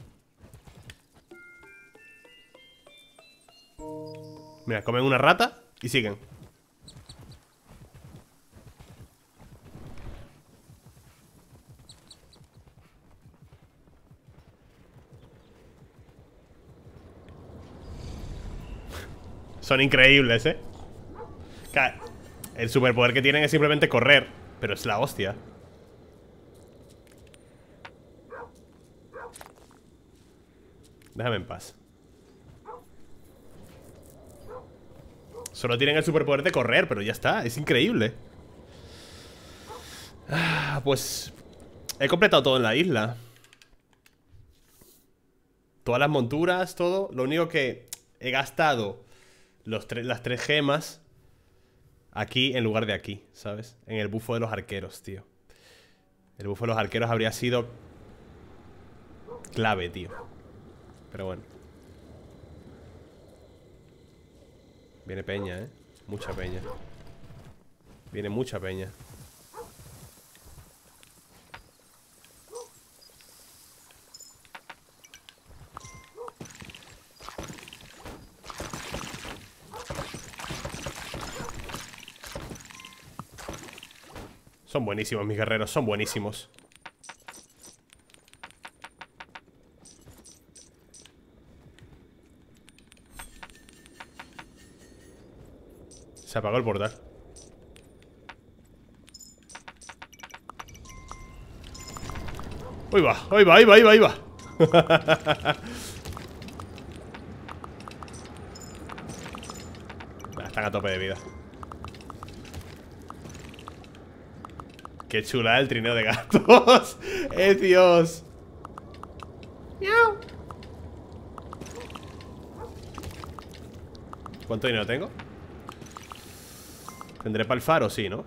Mira, comen una rata y siguen Son increíbles, ¿eh? El superpoder que tienen es simplemente correr Pero es la hostia. Déjame en paz. Solo tienen el superpoder de correr Pero ya está, es increíble. Ah, Pues He completado todo en la isla. Todas las monturas, todo. Lo único que he gastado los las tres gemas aquí en lugar de aquí, ¿sabes? En el bufo de los arqueros, tío. El bufo de los arqueros habría sido clave, tío. Pero bueno. Viene peña, ¿eh? Mucha peña. Viene mucha peña. Son buenísimos mis guerreros, son buenísimos. Se apagó el portal. Ahí va, ahí va, ahí va, ahí va, ahí va. <laughs> Están a tope de vida Qué chula el trineo de gatos. <laughs> ¡Eh, Dios! ¡Miau! ¿Cuánto dinero tengo? Tendré para el faro, sí, ¿no?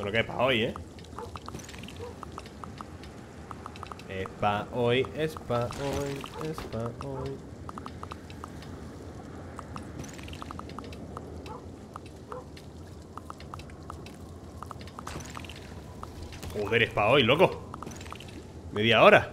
Bueno, que es para hoy, ¿eh? Es pa' hoy, es pa' hoy, es pa' hoy. Joder, es pa' hoy, loco. Media hora.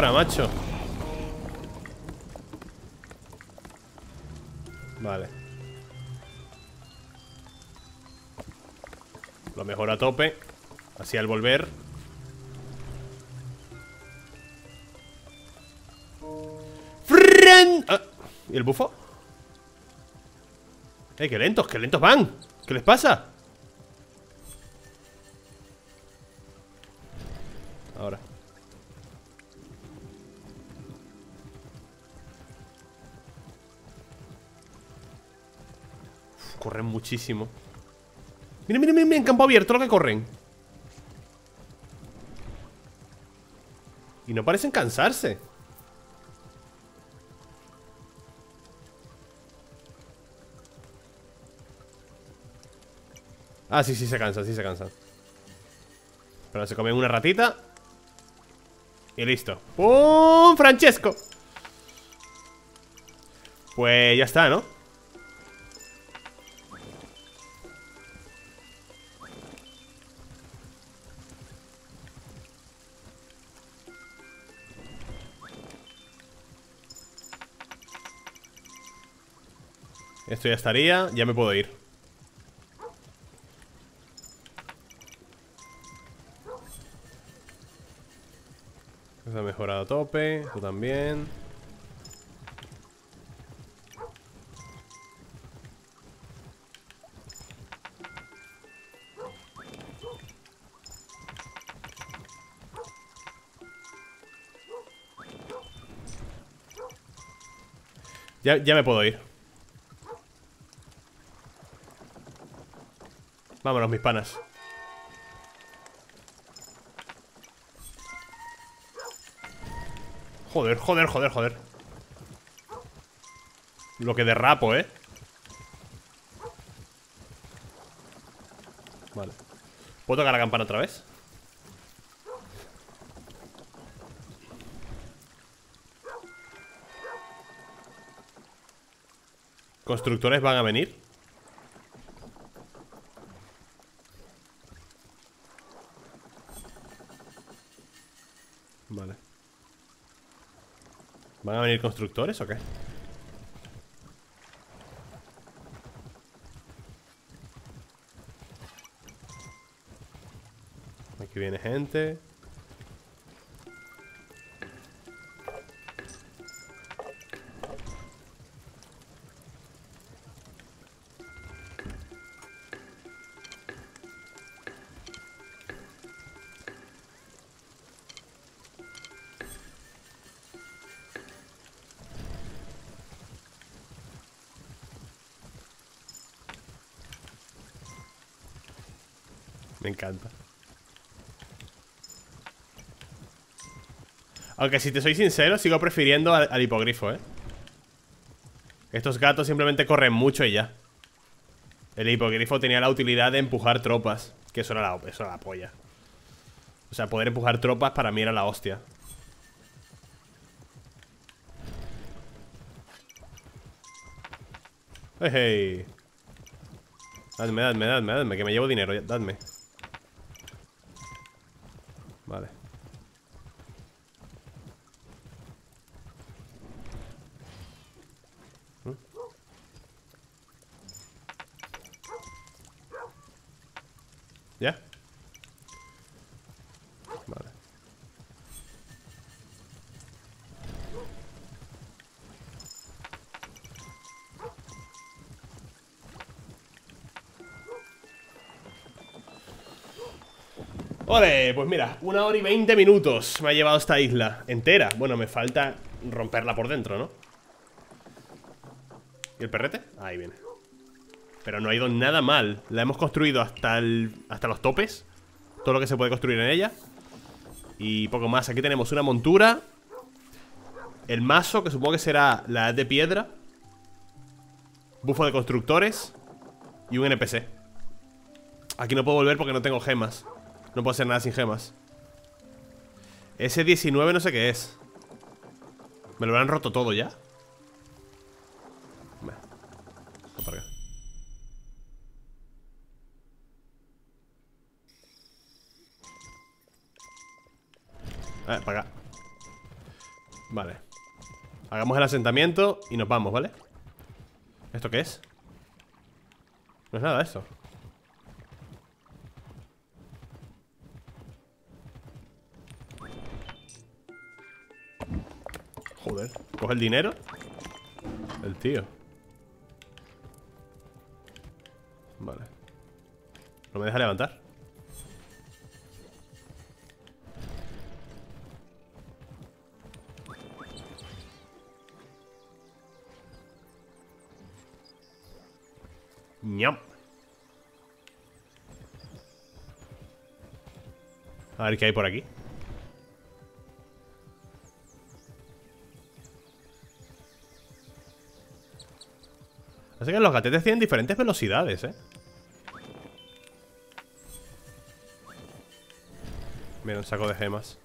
Joder, media hora, macho Vale Lo mejor a tope Así al volver ¡Fren! Ah, ¿Y el bufo? ¡Eh, qué lentos, qué lentos van! ¿Qué les pasa? Muchísimo Mira, mira, mira, en campo abierto lo que corren Y no parecen cansarse Ah, sí, sí se cansan, sí se cansan Pero se comen una ratita Y listo ¡Pum! ¡Francesco! Pues ya está, ¿no? Esto ya estaría, ya me puedo ir. Ha mejorado a tope Tú también. Ya, ya me puedo ir Vámonos, mis panas Joder, joder, joder, joder Lo que derrapo, ¿eh? Vale ¿Puedo tocar la campana otra vez? ¿Constructores van a venir? Vale ¿Van a venir constructores o qué? Aquí viene gente Me encanta. Aunque si te soy sincero Sigo prefiriendo al, hipogrifo, eh Estos gatos simplemente corren mucho y ya. El hipogrifo tenía la utilidad de empujar tropas Que eso era la, eso era la polla. O sea, poder empujar tropas para mí era la hostia. Hey, hey. Dadme, dadme, dadme, dadme, que me llevo dinero, dadme Vale, pues mira, una hora y veinte minutos me ha llevado esta isla entera. Bueno, me falta romperla por dentro, ¿no? ¿Y el perrete? Ahí viene. Pero no ha ido nada mal. La hemos construido hasta, el, hasta los topes. Todo lo que se puede construir en ella. Y poco más. Aquí tenemos una montura. El mazo, que supongo que será la de piedra. Bufo de constructores. Y un NPC Aquí no puedo volver porque no tengo gemas no puedo hacer nada sin gemas. Ese 19 no sé qué es. ¿Me lo han roto todo ya? para acá. Eh, para acá. Vale. Hagamos el asentamiento y nos vamos, ¿vale? ¿Esto qué es? No es nada esto Coge el dinero. El tío. Vale. No me deja levantar ñam. A ver qué hay por aquí Así que los gatetes tienen diferentes velocidades, ¿eh? Mira, un saco de gemas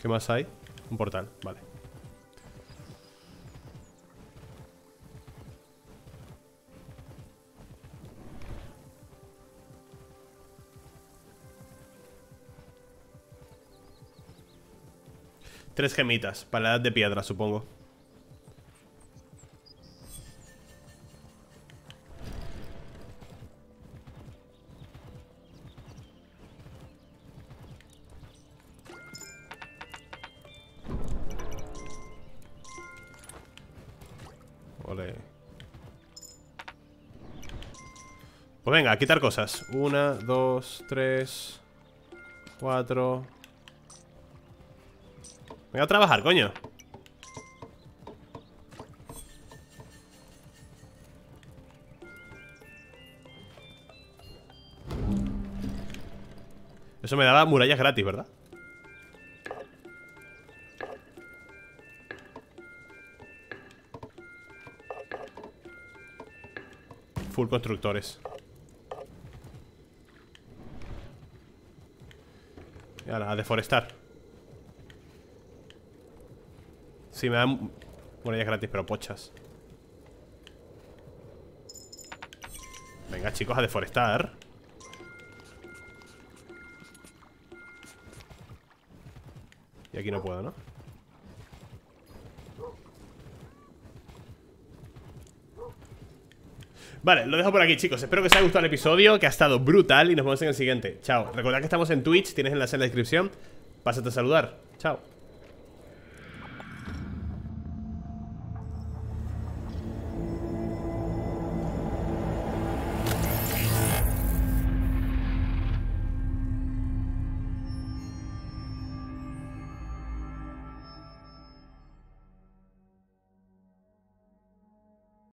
¿Qué más hay? Un portal, vale Tres gemitas, para la edad de piedra, supongo. Pues venga, a quitar cosas Una, dos, tres Cuatro Venga a trabajar, coño. Eso me daba murallas gratis, ¿verdad? Full constructores. Y ahora, a deforestar Sí, me dan es gratis, pero pochas. Venga, chicos, a deforestar. Y aquí no puedo, ¿no? Vale, lo dejo por aquí, chicos. Espero que os haya gustado el episodio, que ha estado brutal Y nos vemos en el siguiente. Chao, recordad que estamos en Twitch Tienes enlace en la descripción. Pásate a saludar